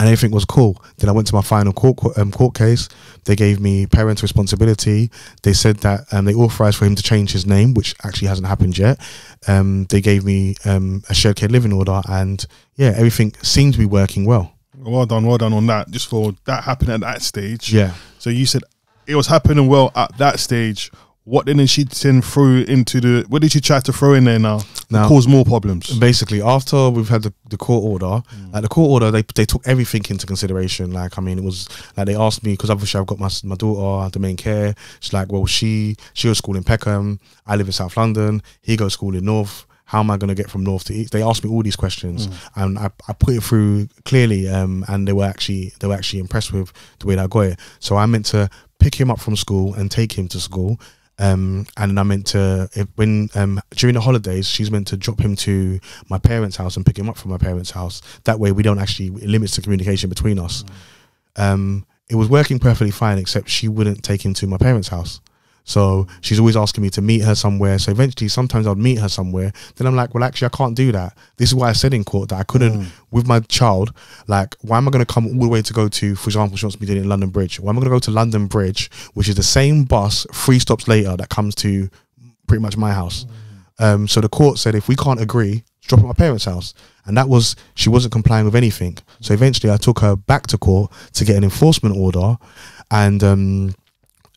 and everything was cool. Then I went to my final court um, court case. They gave me parental responsibility. They said that um, they authorized for him to change his name, which actually hasn't happened yet. Um, they gave me um, a shared care living order, and yeah, everything seemed to be working well. Well done, well done on that. Just for that happening at that stage. Yeah. So you said it was happening well at that stage what didn't she send through into the what did she try to throw in there now, now cause more problems basically after we've had the, the court order mm. like the court order they, they took everything into consideration like i mean it was like they asked me because obviously i've got my, my daughter the main care she's like well she she goes school in peckham i live in south london he goes to school in north how am I going to get from north to east? They asked me all these questions, mm. and I, I put it through clearly, um, and they were actually they were actually impressed with the way that I got it. So I meant to pick him up from school and take him to school, um, and I meant to if, when um, during the holidays she's meant to drop him to my parents' house and pick him up from my parents' house. That way we don't actually it limits the communication between us. Mm. Um, it was working perfectly fine, except she wouldn't take him to my parents' house. So she's always asking me to meet her somewhere. So eventually, sometimes I'd meet her somewhere. Then I'm like, well, actually, I can't do that. This is why I said in court that I couldn't, mm. with my child, like, why am I going to come all the way to go to, for example, she wants me to do it in London Bridge. Why am I going to go to London Bridge, which is the same bus three stops later that comes to pretty much my house? Mm. Um, so the court said, if we can't agree, drop at my parents' house. And that was, she wasn't complying with anything. So eventually I took her back to court to get an enforcement order. And, um,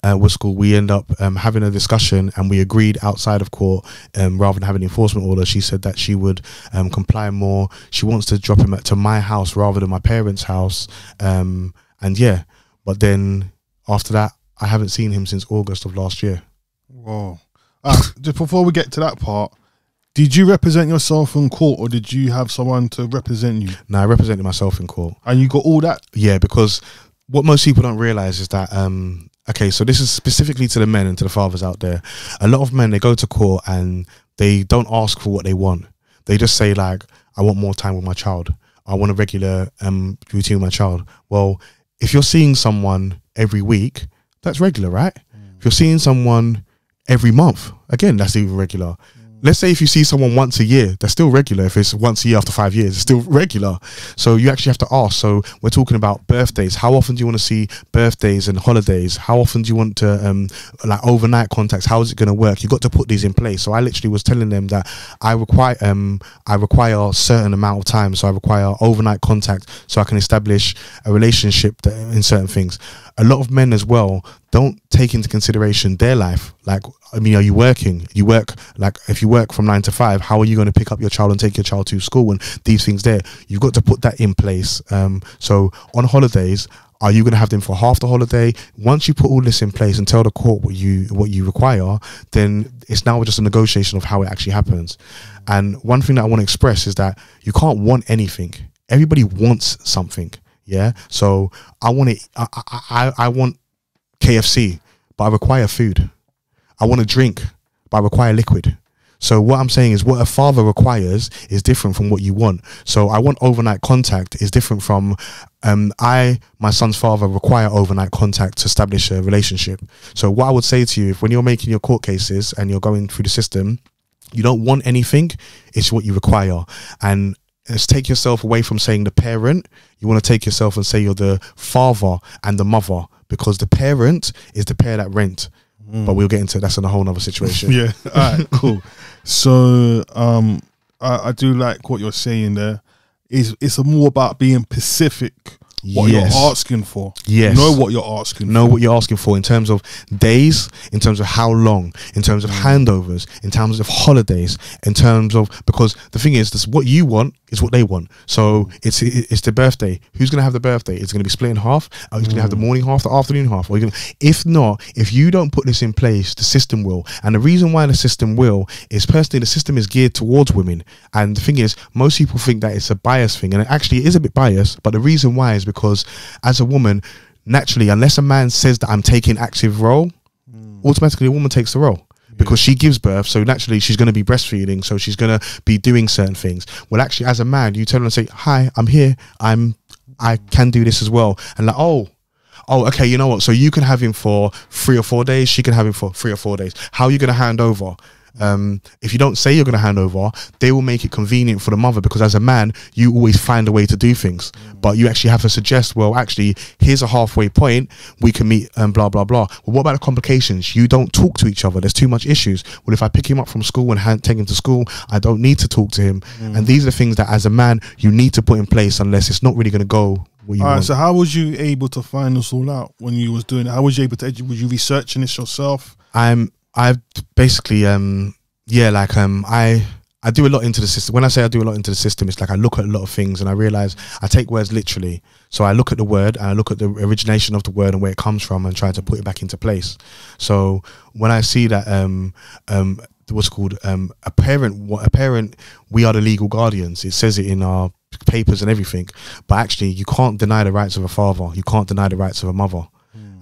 uh, with school, we end up um, having a discussion and we agreed outside of court um, rather than having enforcement order. She said that she would um, comply more. She wants to drop him at to my house rather than my parents' house. Um, and yeah, but then after that, I haven't seen him since August of last year. Whoa. Uh, just before we get to that part, did you represent yourself in court or did you have someone to represent you? No, I represented myself in court. And you got all that? Yeah, because what most people don't realize is that um, okay, so this is specifically to the men and to the fathers out there. A lot of men they go to court and they don't ask for what they want. They just say like, "I want more time with my child. I want a regular um, routine with my child." Well, if you're seeing someone every week, that's regular, right? Mm. If you're seeing someone every month, again, that's even regular let's say if you see someone once a year, they're still regular. If it's once a year after five years, it's still regular. So you actually have to ask. So we're talking about birthdays. How often do you want to see birthdays and holidays? How often do you want to um, like overnight contacts? How is it going to work? You got to put these in place. So I literally was telling them that I require um I require a certain amount of time. So I require overnight contact so I can establish a relationship that, in certain things. A lot of men as well don't take into consideration their life. Like, I mean, are you working? You work like if you work from nine to five, how are you going to pick up your child and take your child to school and these things there? You've got to put that in place. Um, so on holidays, are you going to have them for half the holiday? Once you put all this in place and tell the court what you what you require, then it's now just a negotiation of how it actually happens. And one thing that I want to express is that you can't want anything. Everybody wants something. Yeah. So I want it. I, I, I want KFC, but I require food. I want a drink, but I require liquid. So what I'm saying is what a father requires is different from what you want. So I want overnight contact is different from um, I, my son's father, require overnight contact to establish a relationship. So what I would say to you, if when you're making your court cases and you're going through the system, you don't want anything, it's what you require. And let's take yourself away from saying the parent. You want to take yourself and say you're the father and the mother because the parent is the pair that rent. But we'll get into that's in a whole other situation. Yeah. All right. Cool. So, um, I, I do like what you're saying there. Is it's more about being specific. What Yes. you're asking for. Yes. Know what you're asking. know for. what you're asking for in terms of days, in terms of how long, in terms of mm. handovers, in terms of holidays, in terms of because the thing is, this what you want is what they want. So it's it's the birthday. Who's gonna have the birthday? It's gonna be split in half. Are you gonna have the mm. morning half, the afternoon half? Or you gonna, if not, if you don't put this in place, the system will. And the reason why the system will is personally, the system is geared towards women. And the thing is, most people think that it's a bias thing, and it actually is a bit biased. But the reason why is because as a woman, naturally, unless a man says that I'm taking active role, hmm. automatically a woman takes the role because she gives birth. So naturally, she's going to be breastfeeding. So she's going to be doing certain things. Well, actually, as a man, you tell her and say, "Hi, I'm here. I'm, I can do this as well." And like, oh. Oh, okay. You know what? So you can have him for three or four days. She can have him for three or four days. How are you going to hand over? Um, if you don't say you're going to hand over, they will make it convenient for the mother because as a man, you always find a way to do things. But you actually have to suggest, well, actually, here's a halfway point. We can meet and blah blah blah. Well, what about the complications? You don't talk to each other. There's too much issues. Well, if I pick him up from school and hand, take him to school, I don't need to talk to him. And these are the things that, as a man, you need to put in place unless it's not really going to go All right. want. So, how was you able to find this all out when you was doing it? How was you able to? edu- Was you researching this yourself? I'm I've basically um yeah like um I I do a lot into the system. When I say I do a lot into the system, it's like I look at a lot of things and I realize I take words literally. So I look at the word and I look at the origination of the word and where it comes from and try to put it back into place. So when I see that um um what's called um a parent what a parent we are the legal guardians. It says it in our papers and everything. But actually you can't deny the rights of a father. You can't deny the rights of a mother.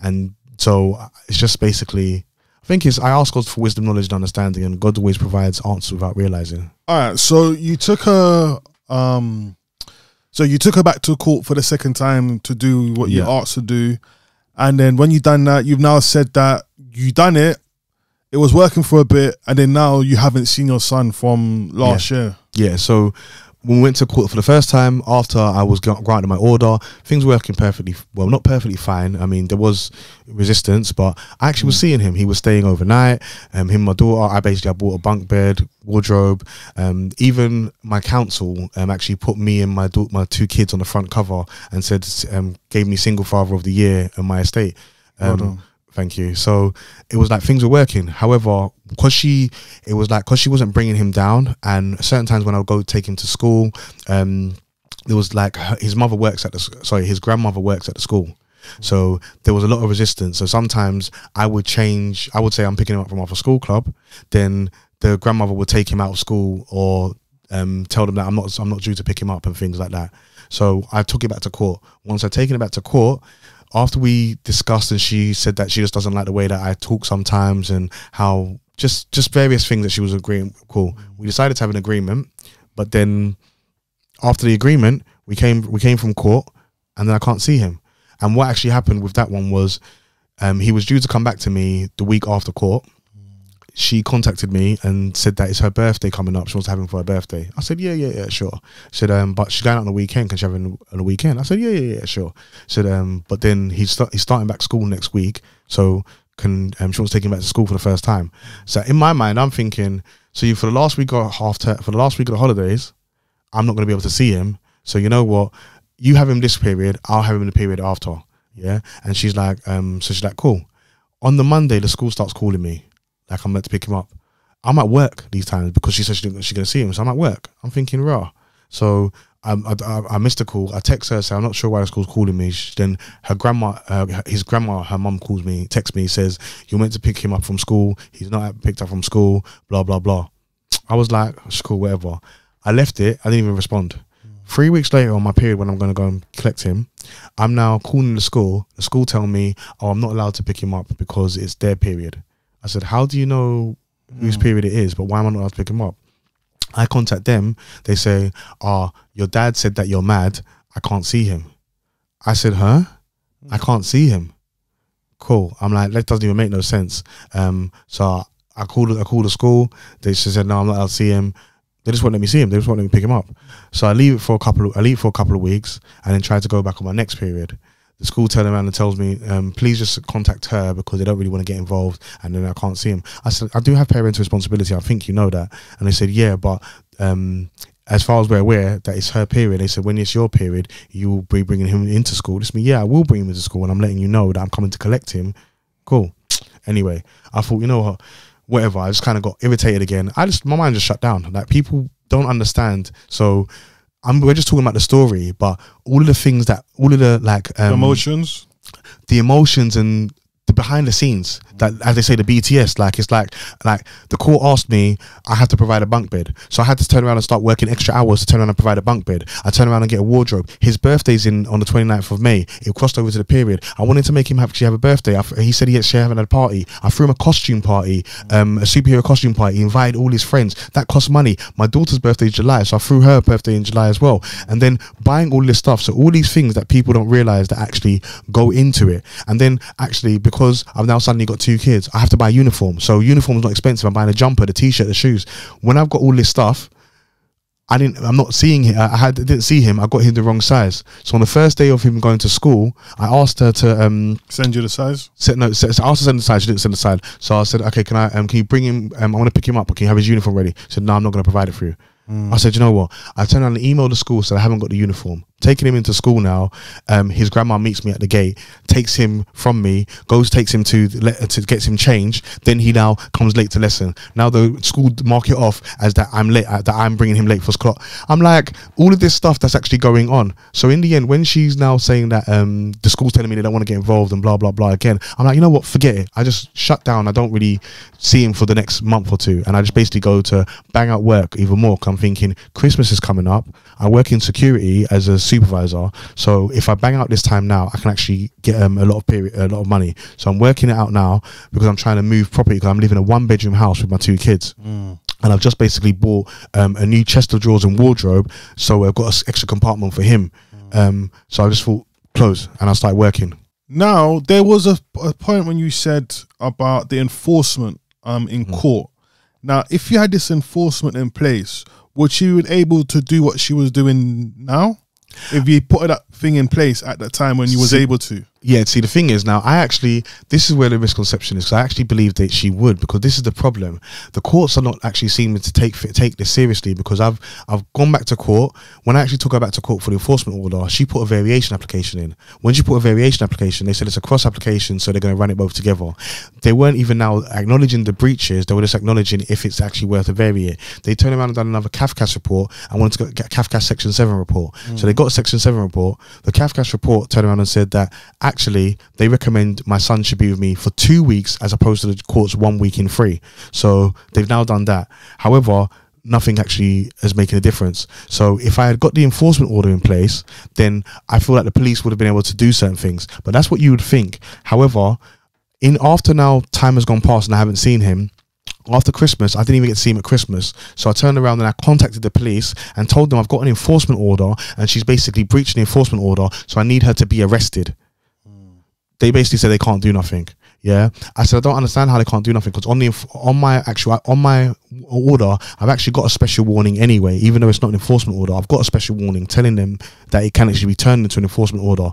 And so uh, it's just basically Think it's I ask God for wisdom, knowledge, and understanding, and God always provides answers without realizing. All right. So you took her. Um, so you took her back to court for the second time to do what you Yeah. asked to do, and then when you done that, you've now said that you done it. It was working for a bit, and then now you haven't seen your son from last year. Yeah, so when we went to court for the first time, after I was granted my order, things were working perfectly well, not perfectly fine. I mean, there was resistance, but I actually was seeing him. He was staying overnight. Um, him, and my daughter. I basically I bought a bunk bed, wardrobe. Um, even my council um actually put me and my my two kids on the front cover and said um gave me single father of the year in my estate. Well Um, done. Thank you. So it was like things were working. However, because she, it was like because she wasn't bringing him down, and certain times when I would go take him to school, um, there was like his mother works at the sorry, his grandmother works at the school. So there was a lot of resistance. So sometimes I would change. I would say I'm picking him up from off a school club. Then the grandmother would take him out of school or um, tell them that I'm not I'm not due to pick him up and things like that. So I took it back to court. Once I taken it back to court, after we discussed and she said that she just doesn't like the way that I talk sometimes and how just just various things that she was agreeing cool. We decided to have an agreement, but then after the agreement, we came we came from court and then I can't see him. And what actually happened with that one was um, he was due to come back to me the week after court. She contacted me and said that it's her birthday coming up. She wants to have him for her birthday. I said, yeah, yeah, yeah, sure. She said, um, but she's going out on the weekend. Can she have him on the weekend? I said, yeah, yeah, yeah, sure. She said, um, but then he's he's starting back school next week, so can um, she wants to take him back to school for the first time. So in my mind, I'm thinking, so you for the last week of half ter- for the last week of the holidays, I'm not going to be able to see him. So you know what? You have him this period. I'll have him in the period after. Yeah. And she's like, um, so she's like, cool. On the Monday, the school starts calling me like I'm meant to pick him up. I'm at work these times because she said she she's going to see him. So I'm at work. I'm thinking, raw. So um, I, I, I missed a call. I text her, say I'm not sure why the school's calling me. She, then her grandma, uh, his grandma, her mum calls me, texts me, says you're meant to pick him up from school. He's not picked up from school. Blah blah blah. I was like, school, whatever. I left it. I didn't even respond. Three weeks later, on my period when I'm going to go and collect him, I'm now calling the school. The school tell me, "Oh, I'm not allowed to pick him up because it's their period." I said, "How do you know whose period it is? But why am I not allowed to pick him up?" I contact them. They say, "Ah, your dad said that you're mad. I can't see him." I said, "Huh? I can't see him." Cool. I'm like, that doesn't even make no sense. Um, so I called. I called the school. They just said, "No, I'm not allowed to see him." They just won't let me see him. They just won't let me pick him up. So I leave it for a couple. Of, I leave it for a couple of weeks, and then try to go back on my next period. The school turns around and tells me, um, "Please just contact her because they don't really want to get involved." And then I can't see him. I said, "I do have parental responsibility. I think you know that." And they said, "Yeah, but." Um, as far as we're aware, that it's her period. They said when it's your period, you will be bringing him into school. This me, yeah, I will bring him into school, and I'm letting you know that I'm coming to collect him. Cool. Anyway, I thought, you know what, whatever. I just kind of got irritated again. I just my mind just shut down. Like people don't understand. So I'm we're just talking about the story, but all of the things that all of the like um, Emotions. the emotions and behind the scenes that as they say the BTS like it's like like the court asked me I had to provide a bunk bed. So I had to turn around and start working extra hours to turn around and provide a bunk bed. I turn around and get a wardrobe. His birthday's in on the 29th of May. It crossed over to the period. I wanted to make him actually have a birthday. I, he said he actually having a party. I threw him a costume party um, a superhero costume party. He invited all his friends. That cost money. My daughter's birthday is July so I threw her birthday in July as well. And then buying all this stuff so all these things that people don't realize that actually go into it. And then actually because I've now suddenly got two kids, I have to buy a uniform. So uniform's not expensive. I'm buying a jumper, the t-shirt, the shoes. When I've got all this stuff, I didn't. I'm not seeing him. I had didn't see him. I got him the wrong size. So on the first day of him going to school, I asked her to um Send you the size. set no. Set, I asked her to send the size. She didn't send the size. So I said, okay, can I um can you bring him? Um, I want to pick him up. Can you have his uniform ready? She said, no, I'm not going to provide it for you. I said, you know what? I turned around and emailed the school, said I haven't got the uniform. Taking him into school now, um, his grandma meets me at the gate, takes him from me, goes, takes him to to gets him changed. Then he now comes late to lesson. Now the school mark it off as that I'm late, uh, that I'm bringing him late for school. I'm like, all of this stuff that's actually going on. So in the end, when she's now saying that um, the school's telling me they don't want to get involved and blah blah blah again, I'm like, you know what? Forget it. I just shut down. I don't really see him for the next month or two, and I just basically go to bang out work even more. I'm thinking Christmas is coming up. I work in security as a supervisor, so if I bang out this time now, I can actually get um, a lot of period, a lot of money. So I'm working it out now because I'm trying to move property because I'm living in a one bedroom house with my two kids. And I've just basically bought um, a new chest of drawers and wardrobe, so I've got an extra compartment for him. Um, so I just thought close, and I started working. Now there was a, a point when you said about the enforcement um in court. Now, if you had this enforcement in place, would she be able to do what she was doing now? If you put that thing in place at that time when you was See- able to. Yeah, see, the thing is now, I actually, this is where the misconception is. 'cause I actually believe that she would, because this is the problem. The courts are not actually seeming to take take this seriously. Because I've I've gone back to court. When I actually took her back to court for the enforcement order, she put a variation application in. When she put a variation application, they said it's a cross application, so they're going to run it both together. They weren't even now acknowledging the breaches; they were just acknowledging if it's actually worth a vary. They turned around and done another CAFCASS report and wanted to get CAFCASS Section Seven report. So mm. they got a Section Seven report. The CAFCASS report turned around and said that actually they recommend my son should be with me for two weeks as opposed to the court's one week in free. So they've now done that. However, nothing actually is making a difference. So if I had got the enforcement order in place, then I feel like the police would have been able to do certain things. But that's what you would think. However, in after now time has gone past and I haven't seen him. After Christmas, I didn't even get to see him at Christmas. So I turned around and I contacted the police and told them I've got an enforcement order and she's basically breached the enforcement order. So I need her to be arrested hmm. they basically said they can't do nothing. Yeah, I said I don't understand how they can't do nothing because on the on my actual on my order, I've actually got a special warning anyway. Even though it's not an enforcement order, I've got a special warning telling them that it can actually be turned into an enforcement order.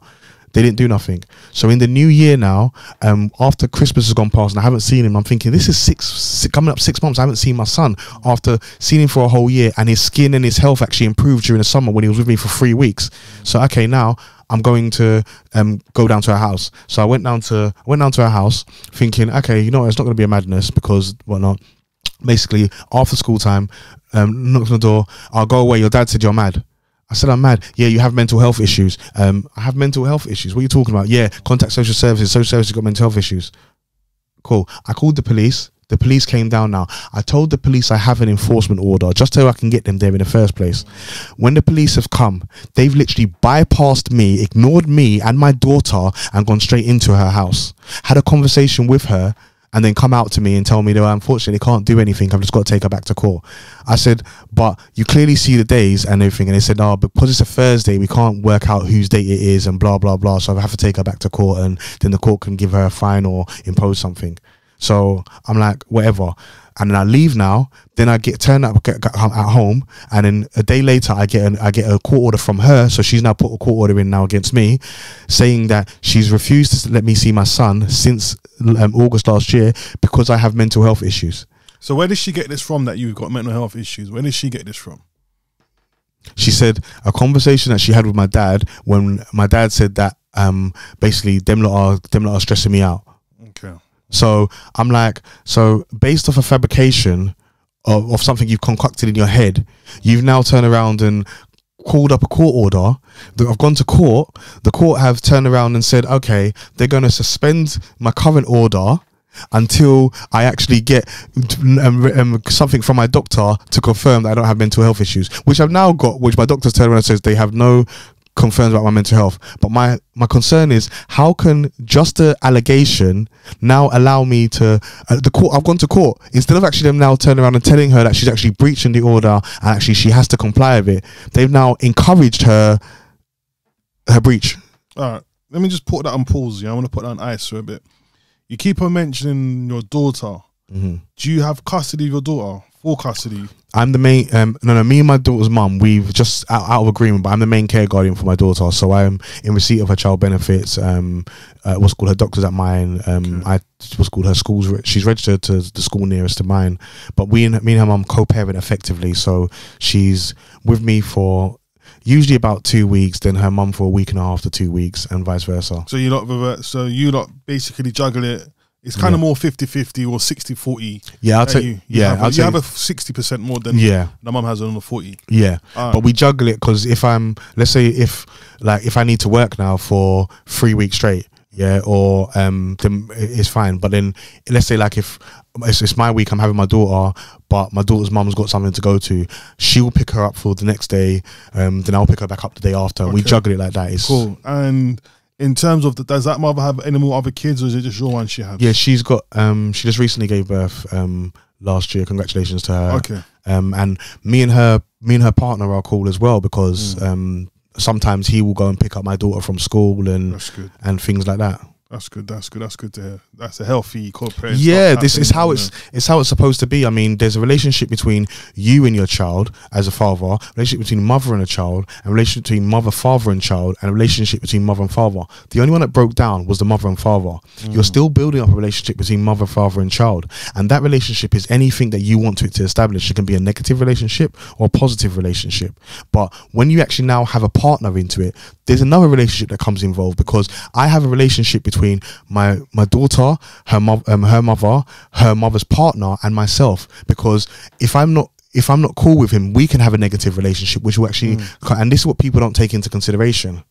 They didn't do nothing. So in the new year now, um, after Christmas has gone past and I haven't seen him, I'm thinking this is six, six coming up six months. I haven't seen my son after seeing him for a whole year, and his skin and his health actually improved during the summer when he was with me for three weeks. So okay, now I'm going to um, go down to her house. So I went down to went down to her house, thinking, okay, you know, what, it's not going to be a madness because whatnot. Basically, after school time, um, knocks on the door. I'll go away. Your dad said you're mad. I said I'm mad. Yeah, you have mental health issues. Um, I have mental health issues. What are you talking about? Yeah, contact social services. Social services got mental health issues. Cool. I called the police. The police came down now. I told the police I have an enforcement order just so I can get them there in the first place. When the police have come, they've literally bypassed me, ignored me and my daughter, and gone straight into her house. Had a conversation with her and then come out to me and tell me that I unfortunately can't do anything. I've just got to take her back to court. I said, but you clearly see the days and everything. And they said, oh, because it's a Thursday, we can't work out whose date it is and blah, blah, blah. So I have to take her back to court and then the court can give her a fine or impose something. So I'm like, whatever. And then I leave now. Then I get turned up get, get, at home, and then a day later I get an, I get a court order from her. So she's now put a court order in now against me, saying that she's refused to let me see my son since um, August last year because I have mental health issues. So where did she get this from? That you've got mental health issues. Where did she get this from? She said a conversation that she had with my dad when my dad said that um basically them lot are them lot are stressing me out. So I'm like, so based off a fabrication of, of something you've concocted in your head, you've now turned around and called up a court order. I've gone to court. The court have turned around and said, okay, they're going to suspend my current order until I actually get um, um, something from my doctor to confirm that I don't have mental health issues, which I've now got, which my doctor's turned around and says they have no concerns about my mental health. But my my concern is how can just the allegation now allow me to uh, the court? I've gone to court instead of actually them now turning around and telling her that she's actually breaching the order and actually she has to comply with it. They've now encouraged her her breach. All right. Let me just put that on pause. Yeah, I want to put that on ice for a bit. You keep on mentioning your daughter. Mm-hmm. Do you have custody of your daughter? Full custody. I'm the main. Um, no, no. Me and my daughter's mum, we've just out, out of agreement, but I'm the main care guardian for my daughter, so I'm in receipt of her child benefits. Um, uh, what's called her doctor's at mine. Um, I what's called her school's. Re- she's registered to the school nearest to mine, but we and me and her mum co-parent effectively. So she's with me for usually about two weeks, then her mum for a week and a half to two weeks, and vice versa. So you lot revert. So you lot basically juggle it. It's kind of more 50-50 or 60-40. Yeah, I'll tell you, you Yeah, have, a- I'll you have a sixty percent more than yeah, the mum has on the forty. yeah. Alright. But we juggle it because if I'm, let's say, if like if I need to work now for three weeks straight, yeah, or um, then it's fine. But then let's say like if it's, it's my week, I'm having my daughter, but my daughter's mum's got something to go to, she'll pick her up for the next day. Um, then I'll pick her back up the day after. and We juggle it like that. It's Cool. And in terms of the, does that mother have any more other kids, or is it just your one she has? Yeah, she's got. Um, she just recently gave birth. Um, last year. Congratulations to her. Okay. Um, and me and her, me and her partner are cool as well because Mm. um, sometimes he will go and pick up my daughter from school and and things like that. That's good. That's good. That's good to hear. That's a healthy corporate. Yeah, this is how it's it's how it's supposed to be. I mean, there's a relationship between you and your child as a father, relationship between mother and a child, and relationship between mother, father, and child, and a relationship between mother and father. The only one that broke down was the mother and father. You're mm. still building up a relationship between mother, father, and child, and that relationship is anything that you want it to establish. It can be a negative relationship or a positive relationship. But when you actually now have a partner into it, there's another relationship that comes involved because I have a relationship between my my daughter, her mother, um, her mother, her mother's partner, and myself. Because if I'm not if I'm not cool with him, we can have a negative relationship, which will actually, and this is what people don't take into consideration.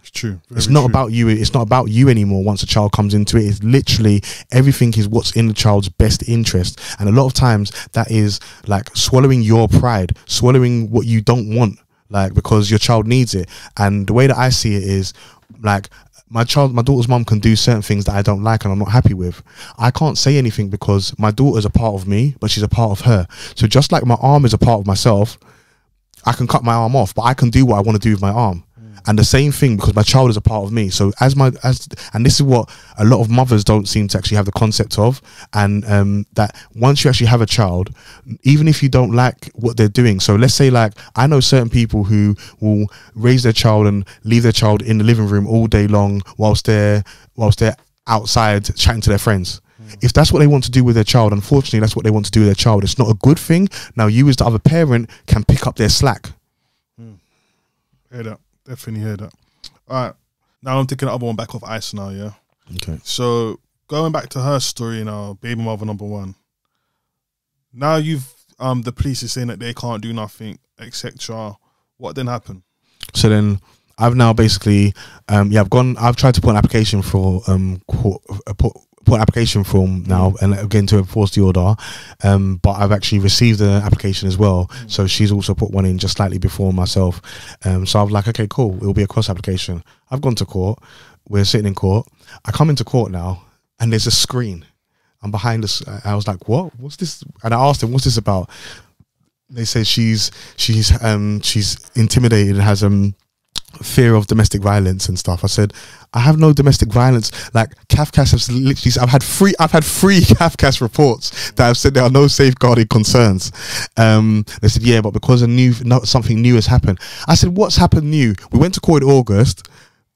It's true. It's not true. about you. It's not about you anymore. Once a child comes into it, it's literally everything is what's in the child's best interest. And a lot of times that is like swallowing your pride, swallowing what you don't want, like because your child needs it. And the way that I see it is like my child, my daughter's mom can do certain things that I don't like and I'm not happy with. I can't say anything because my daughter's a part of me, but she's a part of her. So just like my arm is a part of myself, I can cut my arm off, but I can do what I want to do with my arm. And the same thing because my child is a part of me. So as my as and this is what a lot of mothers don't seem to actually have the concept of. And um that once you actually have a child even if you don't like what they're doing. So let's say like i know certain people who will raise their child and leave their child in the living room all day long whilst they're whilst they're outside chatting to their friends. If that's what they want to do with their child unfortunately that's what they want to do with their child. It's not a good thing. Now you as the other parent can pick up their slack. Hear that? Definitely hear that. All right. Now I'm taking the other one back off ice now, yeah? okay So going back to her story now, baby mother number one. Now you've um the police is saying that they can't do nothing, etc. What then happened? So then I've now basically, um, yeah, I've gone. I've tried to put an application for um, court, uh, put put an application form now, and again to enforce the order. Um, but I've actually received an application as well. So she's also put one in just slightly before myself. Um, so I'm like, okay, cool. It'll be a cross application. I've gone to court. We're sitting in court. I come into court now, and there's a screen. I'm behind this. I was like, what? What's this? And I asked him, what's this about? They said she's she's um she's intimidated and has um fear of domestic violence and stuff. I said, I have no domestic violence. Like CAFCASS has literally, I've had three, I've had three CAFCASS reports that have said there are no safeguarding concerns. Um, they said, yeah, but because a new, no, something new has happened. I said, what's happened new? We went to court in August.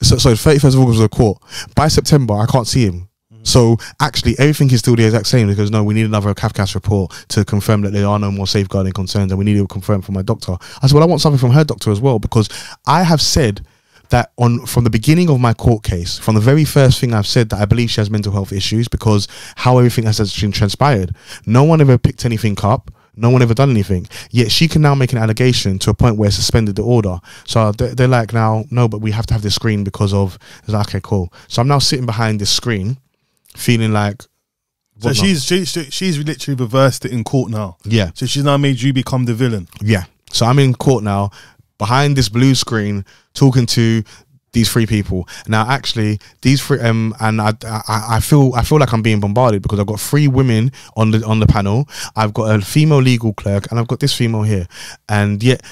So, so 31st of August was the court. By September, I can't see him. So actually, everything is still the exact same because no, we need another CAFCASS report to confirm that there are no more safeguarding concerns, and we need to confirm from my doctor. I said, well, I want something from her doctor as well because I have said that on from the beginning of my court case, from the very first thing I've said that I believe she has mental health issues because how everything has actually transpired. No one ever picked anything up. No one ever done anything. Yet she can now make an allegation to a point where suspended the order. So they're, they're like now, no, but we have to have this screen because of. It's like, okay, cool. So I'm now sitting behind this screen, feeling like. So whatnot. she's she, she, she's literally reversed it in court now. yeah. So she's now made you become the villain. Yeah. So I'm in court now, behind this blue screen, talking to these three people. Now, actually, these three, um, and I, I, I feel, I feel like I'm being bombarded because I've got three women on the on the panel. I've got a female legal clerk, and I've got this female here, and yet.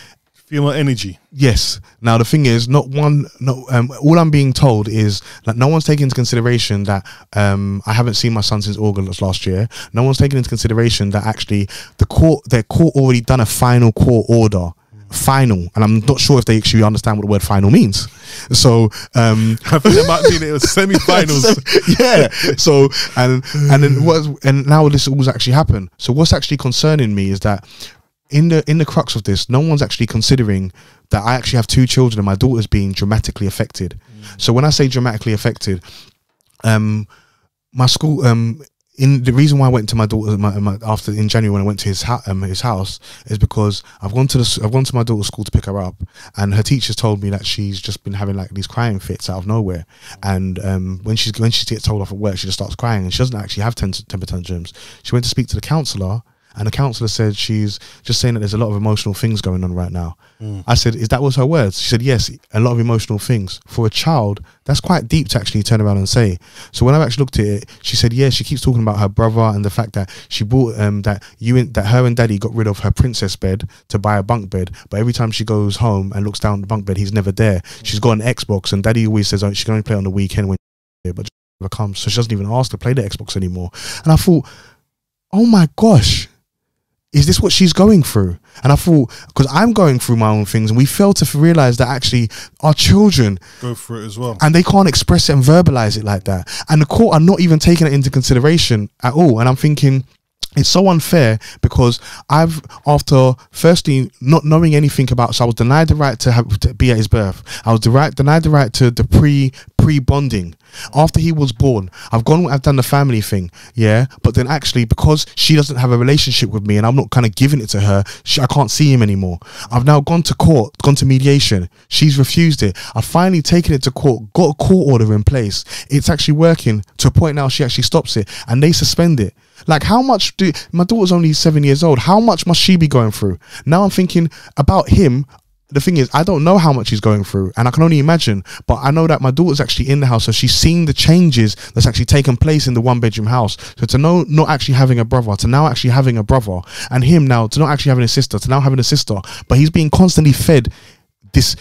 Female energy. Yes. Now the thing is, not one. No. Um, all I'm being told is that no one's taking into consideration that um, I haven't seen my son since August last year. No one's taking into consideration that actually the court, their court already done a final court order. Final, and I'm not sure if they actually understand what the word final means. So, um, I think it might be it was semi-finals. yeah. So and and then what and now this all's actually happened. So what's actually concerning me is that in the in the crux of this, no one's actually considering that I actually have two children and my daughter's being dramatically affected. So when I say dramatically affected, um, my school um in the reason why I went to my daughter my, my, after in January when I went to his um, his house is because I've gone to the I've gone to my daughter's school to pick her up and her teachers told me that she's just been having like these crying fits out of nowhere. And um, when she's when she gets told off at work she just starts crying and she doesn't actually have ten- temper tantrums. She went to speak to the counselor and the counselor said she's just saying that there's a lot of emotional things going on right now. I said, "Is that was her words?" She said, "Yes, a lot of emotional things for a child. That's quite deep to actually turn around and say." So when I actually looked at it, she said, "Yeah, she keeps talking about her brother and the fact that she bought um that you and that her and daddy got rid of her princess bed to buy a bunk bed, but every time she goes home and looks down the bunk bed, he's never there. She's got an Xbox, and daddy always says oh, she can only play on the weekend when but never comes, so she doesn't even ask to play the Xbox anymore." And I thought, "Oh my gosh." Is this what she's going through? And I thought, because I'm going through my own things, and we fail to realize that actually our children Go through it as well. and they can't express it and verbalize it like that. And the court are not even taking it into consideration at all. And I'm thinking, it's so unfair because I've, after firstly not knowing anything about, so I was denied the right to have to be at his birth. I was right, denied the right to the pre pre bonding. After he was born, I've gone, I've done the family thing, yeah. But then actually, because she doesn't have a relationship with me, and I'm not kind of giving it to her, she, I can't see him anymore. I've now gone to court, gone to mediation. She's refused it. I've finally taken it to court, got a court order in place. It's actually working to a point now. She actually stops it, and they suspend it. Like, how much do my daughter's only seven years old? How much must she be going through? Now I'm thinking about him. The thing is, I don't know how much he's going through, and I can only imagine. But I know that my daughter's actually in the house, so she's seen the changes that's actually taken place in the one bedroom house. So to know not actually having a brother, to now actually having a brother, and him now to not actually having a sister, to now having a sister, but he's being constantly fed this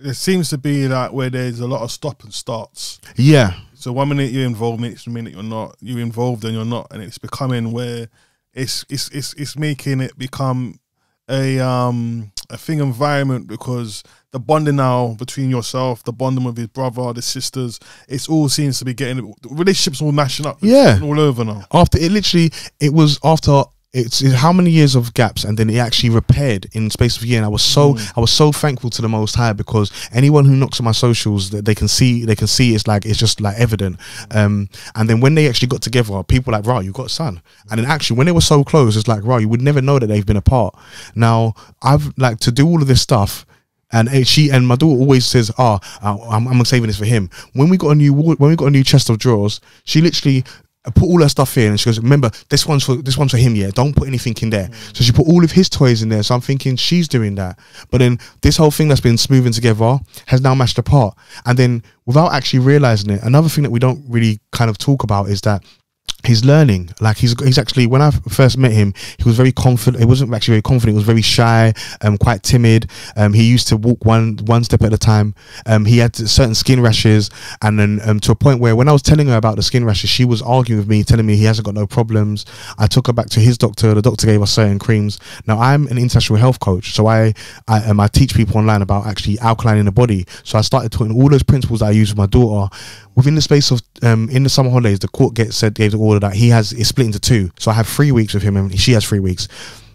It seems to be like where there's a lot of stop and starts. Yeah, So one minute you're involved, next minute you're not. You're involved and you're not, and it's becoming where it's it's it's it's making it become a um a thing environment because the bonding now between yourself, the bonding with his brother, the sisters, it's all seems to be getting relationships all mashing up. Yeah. all over now. after it literally it was after it's it's how many years of gaps and then it actually repaired in space of a year and I was so I was so thankful to the most high because anyone who knocks on my socials that they can see they can see it's like it's just like evident. Um and then when they actually got together people were like right you got a son. And then actually when they were so close it's like right you would never know that they've been apart. Now I've like to do all of this stuff and she and my daughter always says, "Ah, oh, I'm, I'm saving this for him." When we got a new when we got a new chest of drawers, she literally uh, put all her stuff in, and she goes, "Remember, this one's for this one's for him. Yeah, don't put anything in there." So she put all of his toys in there. So I'm thinking she's doing that, but then this whole thing that's been smoothing together has now mashed apart. And then without actually realizing it, another thing that we don't really kind of talk about is that he's learning. Like he's he's actually when i first met him he was very confident he wasn't actually very confident he was very shy um quite timid. Um he used to walk one one step at a time. Um he had certain skin rashes and then um to a point where when i was telling her about the skin rashes she was arguing with me telling me he hasn't got no problems. I took her back to his doctor the doctor gave us certain creams. Now i'm an international health coach so i i um, i teach people online about actually alkalining the body. So i started talking all those principles that i use with my daughter. Within the space of um in the summer holidays the court get said gave the order that he has is split into two so i have three weeks with him and she has three weeks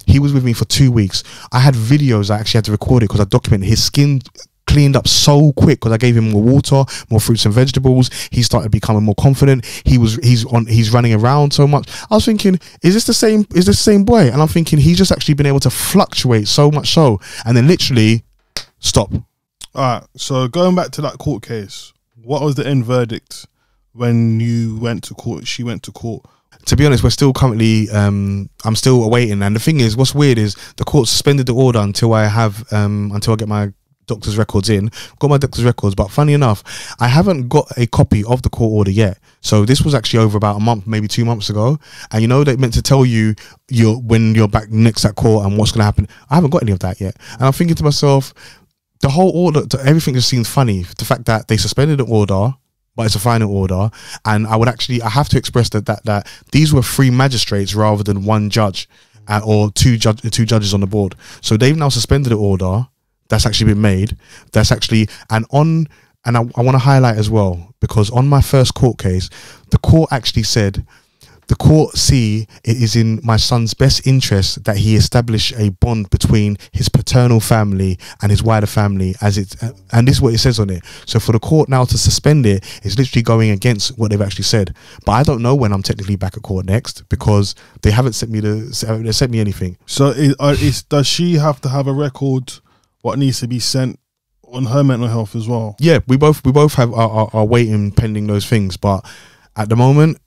he was with me for two weeks i had videos i actually had to record it because i documented his skin cleaned up so quick because I gave him more water, more fruits and vegetables. He started becoming more confident. He was he's on he's running around so much. I was thinking, is this the same? Is this the same boy? And I'm thinking he's just actually been able to fluctuate so much so, and then literally stop. All right. So going back to that court case, what was the end verdict when you went to court? She went to court. to be honest, we're still currently. Um, I'm still awaiting, and the thing is, what's weird is the court suspended the order until I have um, until I get my doctor's records in. Got my doctor's records, but funny enough, I haven't got a copy of the court order yet. So this was actually over about a month, maybe two months ago. And you know they meant to tell you you're when you're back next at court and what's going to happen. I haven't got any of that yet, and I'm thinking to myself, the whole order, everything just seems funny. The fact that they suspended the order but it's a final order. And i would actually i have to express that that, that these were three magistrates rather than one judge uh, or two judge two judges on the board. So they've now suspended the order that's actually been made. That's actually and on and i, I want to highlight as well because on my first court case the court actually said the court see it is in my son's best interest that he establish a bond between his paternal family and his wider family as it and this is what it says on it so for the court now to suspend it's literally going against what they've actually said but i don't know when i'm technically back at court next because they haven't sent me the they sent me anything So is, uh, is does she have to have a record? What needs to be sent on her mental health as well? yeah we both we both have are, are, are waiting pending those things but at the moment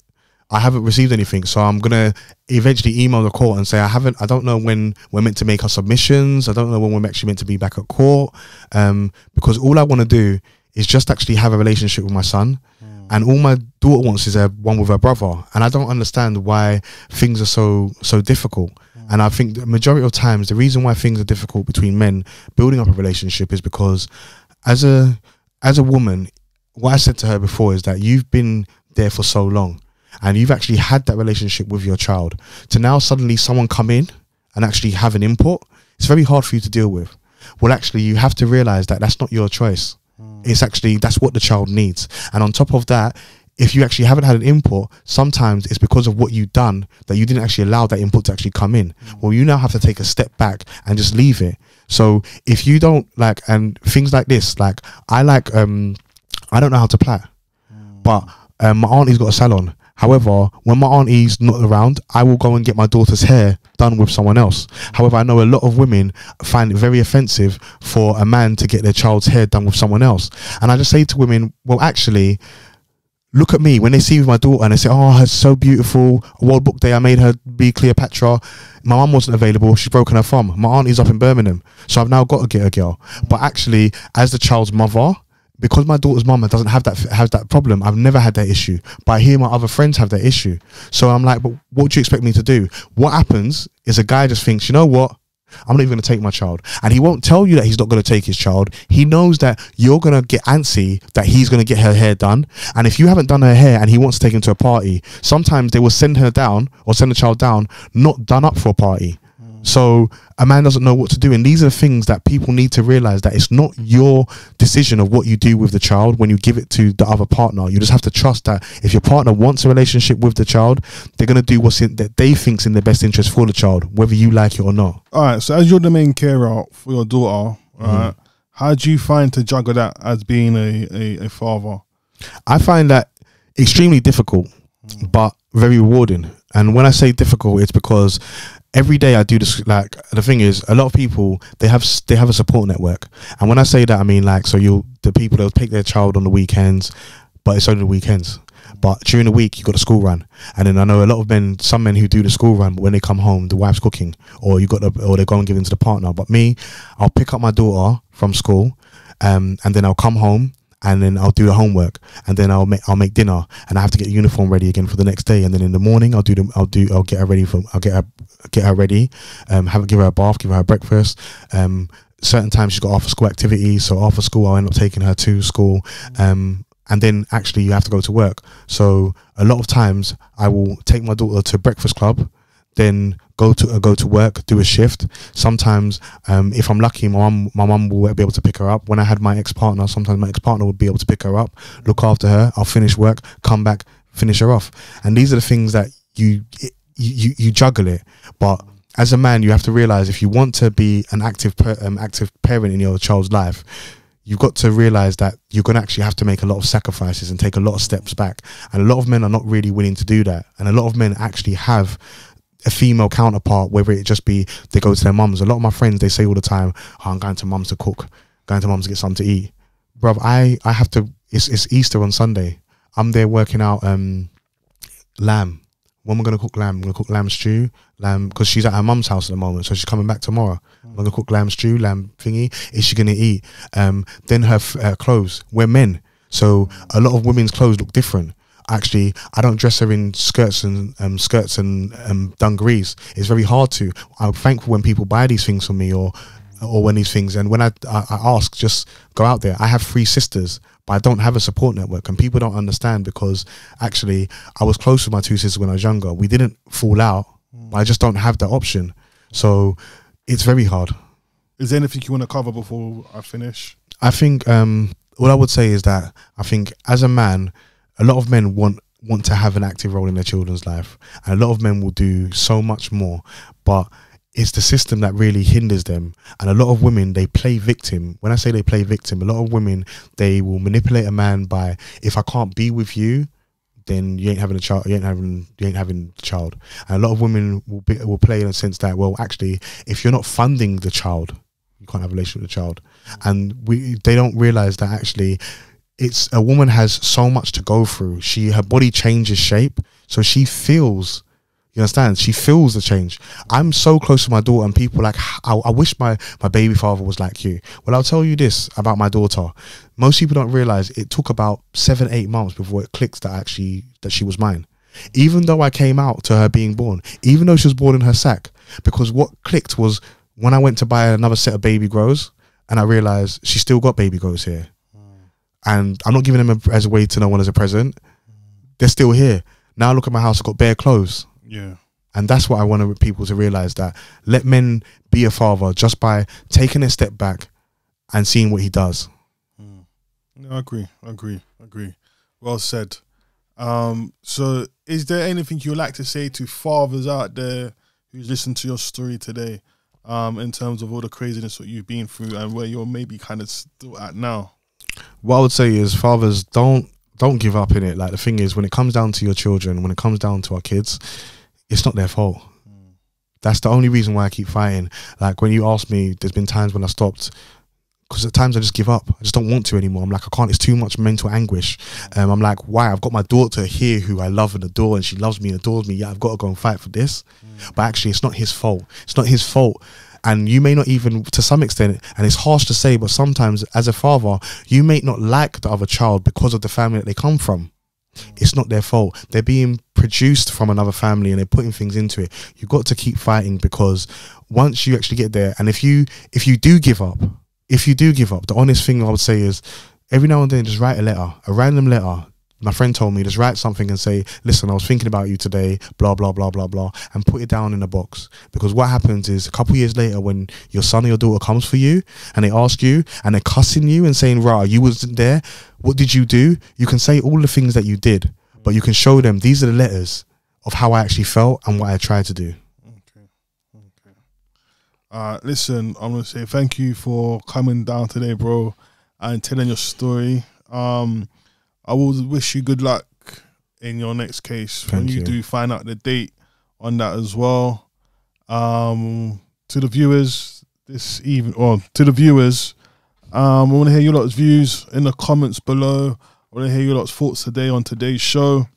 I haven't received anything, so I'm gonna eventually email the court and say I haven't. I don't know when we're meant to make our submissions. I don't know when we're actually meant to be back at court, um, because all I want to do is just actually have a relationship with my son, and all my daughter wants is a one with her brother, and I don't understand why things are so so difficult. And I think the majority of times the reason why things are difficult between men building up a relationship is because as a as a woman, what I said to her before is that you've been there for so long and you've actually had that relationship with your child to now suddenly someone come in and actually have an input it's very hard for you to deal with. Well actually you have to realize that that's not your choice. It's actually that's what the child needs. And on top of that if you actually haven't had an input sometimes it's because of what you've done that you didn't actually allow that input to actually come in. Well you now have to take a step back and just leave it. So if you don't like and things like this like i like um i don't know how to plait but um, my auntie's got a salon. However, when my auntie's not around, I will go and get my daughter's hair done with someone else. However, I know a lot of women find it very offensive for a man to get their child's hair done with someone else. And I just say to women, well, actually, look at me when they see my daughter and they say, "Oh, it's so beautiful." World Book Day, I made her be Cleopatra. My mum wasn't available; she's broken her thumb. My auntie's up in Birmingham, so I've now got to get a girl. But actually, as the child's mother, because my daughter's mama doesn't have that has that problem, I've never had that issue. But I hear my other friends have that issue, so I'm like, "But what do you expect me to do?" What happens is a guy just thinks, you know what? I'm not even going to take my child. And he won't tell you that he's not going to take his child. He knows that you're going to get antsy that he's going to get her hair done. And if you haven't done her hair and he wants to take him to a party, sometimes they will send her down or send the child down not done up for a party. So a man doesn't know what to do, and these are things that people need to realize that it's not your decision of what you do with the child when you give it to the other partner. You just have to trust that if your partner wants a relationship with the child, they're gonna do what's in that they think's in the best interest for the child, whether you like it or not. All right. So as you're the main carer for your daughter, mm. right? How do you find to juggle that as being a, a, a father? I find that extremely difficult, mm. but very rewarding. And when I say difficult, it's because every day I do this. Like the thing is, a lot of people they have they have a support network, and when I say that, I mean like so you the people that take their child on the weekends, but it's only the weekends. But during the week, you got the school run, and then I know a lot of men, some men who do the school run, but when they come home, the wife's cooking, or you got the, or they go and give to the partner. But me, I'll pick up my daughter from school, um, and then I'll come home, and then I'll do the homework, and then I'll make I'll make dinner, and I have to get the uniform ready again for the next day, and then in the morning I'll do the I'll do I'll get her ready for I'll get her get her ready, um, have give her a bath, give her a breakfast, um. Certain times she's got after school activities, so after school I'll end up taking her to school, um, and then actually you have to go to work. So a lot of times I will take my daughter to breakfast club, then go to uh, go to work, do a shift. Sometimes, um, if I'm lucky, my mum my mum will be able to pick her up. When I had my ex partner, sometimes my ex partner would be able to pick her up, look after her. I'll finish work, come back, finish her off. And these are the things that you you you, juggle it, but. As a man, you have to realize if you want to be an active, um, active parent in your child's life, you've got to realize that you're going to actually have to make a lot of sacrifices and take a lot of steps back. And a lot of men are not really willing to do that. And a lot of men actually have a female counterpart, whether it just be they go to their mums. A lot of my friends, they say all the time, oh, I'm going to mum's to cook, going to mum's to get something to eat. Bro, I, I have to, it's, it's Easter on Sunday. I'm there working out um, lamb. When we're going to cook lamb, we're going to cook lamb stew, lamb, because she's at her mum's house at the moment, so she's coming back tomorrow. I'm going to cook lamb stew, lamb thingy. Is she going to eat? Um, then her f- uh, clothes. We're men. So a lot of women's clothes look different. Actually, I don't dress her in skirts and um, skirts and um, dungarees. It's very hard to. I'm thankful when people buy these things for me or or when these things. And when I, I I ask, just go out there. I have three sisters, but I don't have a support network, and people don't understand because actually I was close with my two sisters when I was younger. We didn't fall out, but I just don't have that option. So it's very hard. Is there anything you want to cover before I finish? I think um, all I would say is that I think as a man, a lot of men want want to have an active role in their children's life, and a lot of men will do so much more, but it's the system that really hinders them. And a lot of women they play victim. When I say they play victim, a lot of women they will manipulate a man by if I can't be with you, then you ain't having a child. You ain't having you ain't having a child. And a lot of women will be will play in a sense that well, actually, if you're not funding the child, you can't have a relationship with the child. And we they don't realize that actually it's a woman has so much to go through. She her body changes shape, so she feels. You understand? She feels the change. I'm so close to my daughter, and people like, I, I wish my my baby father was like you. Well, I'll tell you this about my daughter. Most people don't realize it took about seven, eight months before it clicks that actually that she was mine. Even though I came out to her being born, even though she was born in her sack, because what clicked was when I went to buy another set of baby grows, and I realized she still got baby grows here and I'm not giving them a, as a way to no one as a present. They're still here. Now look at my house. I've got bare clothes. Yeah. And that's what I want people to realize that let men be a father just by taking a step back and seeing what he does. No, I agree. I agree. I agree. Well said. Um, so is there anything you'd like to say to fathers out there who's listened to your story today? Um, in terms of all the craziness that you've been through and where you're maybe kind of still at now. What I would say is fathers don't don't give up in it. Like the thing is when it comes down to your children, when it comes down to our kids, it's not their fault. That's the only reason why I keep fighting. Like when you ask me, there's been times when I stopped because at times I just give up. I just don't want to anymore. I'm like, I can't. It's too much mental anguish. Um, I'm like, why? I've got my daughter here who I love and adore, and she loves me and adores me. Yeah, I've got to go and fight for this. But actually, it's not his fault. It's not his fault. And you may not even, to some extent, and it's harsh to say, but sometimes as a father, you may not like the other child because of the family that they come from. It's not their fault. They're being produced from another family and they're putting things into it. You've got to keep fighting because once you actually get there, and if you if you do give up, if you do give up, the honest thing I would say is every now and then just write a letter, a random letter. My friend told me just write something and say, "Listen, I was thinking about you today." Blah blah blah blah blah, and put it down in a box. Because what happens is a couple years later, when your son or your daughter comes for you and they ask you and they're cussing you and saying, "Rah, you wasn't there. What did you do?" You can say all the things that you did, but you can show them these are the letters of how I actually felt and what I tried to do. Okay. Okay. uh, listen, I'm gonna say thank you for coming down today, bro, and telling your story. Um, I will wish you good luck in your next case when you, you. do find out the date on that as well. Um, to the viewers this evening, or to the viewers, um, I want to hear your lot's views in the comments below. I want to hear your lot's thoughts today on today's show.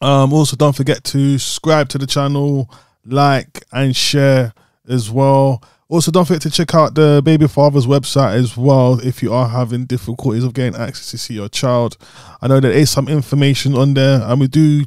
Um, also, don't forget to subscribe to the channel, like and share as well. Also, don't forget to check out the baby father's website as well if you are having difficulties of getting access to see your child. I know there is some information on there, and we do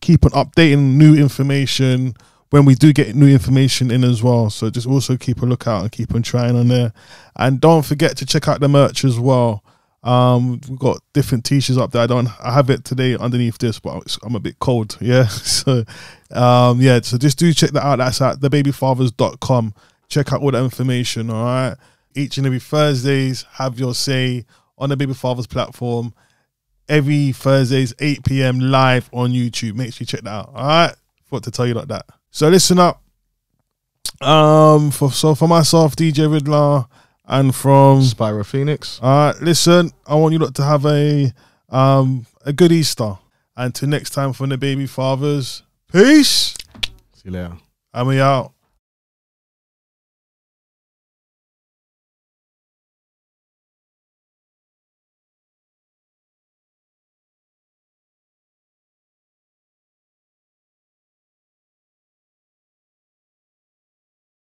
keep on updating new information when we do get new information in as well. So just also keep a lookout and keep on trying on there. And don't forget to check out the merch as well. Um, we've got different t-shirts up there. I don't, I have it today underneath this, but I'm a bit cold. Yeah. So, um, yeah. So just do check that out. That's at thebabyfathers.com. Check out all the information. All right. Each and every Thursdays, have your say on the Baby Fathers platform. Every Thursdays, 8 p.m. live on YouTube. Make sure you check that out. All right. Thought to tell you like that. So listen up. Um, for so for myself, DJ Ridler, and from Spyro Phoenix. all right, listen, I want you lot to have a um a good Easter. And till next time from the baby fathers, peace. See you later. And we out.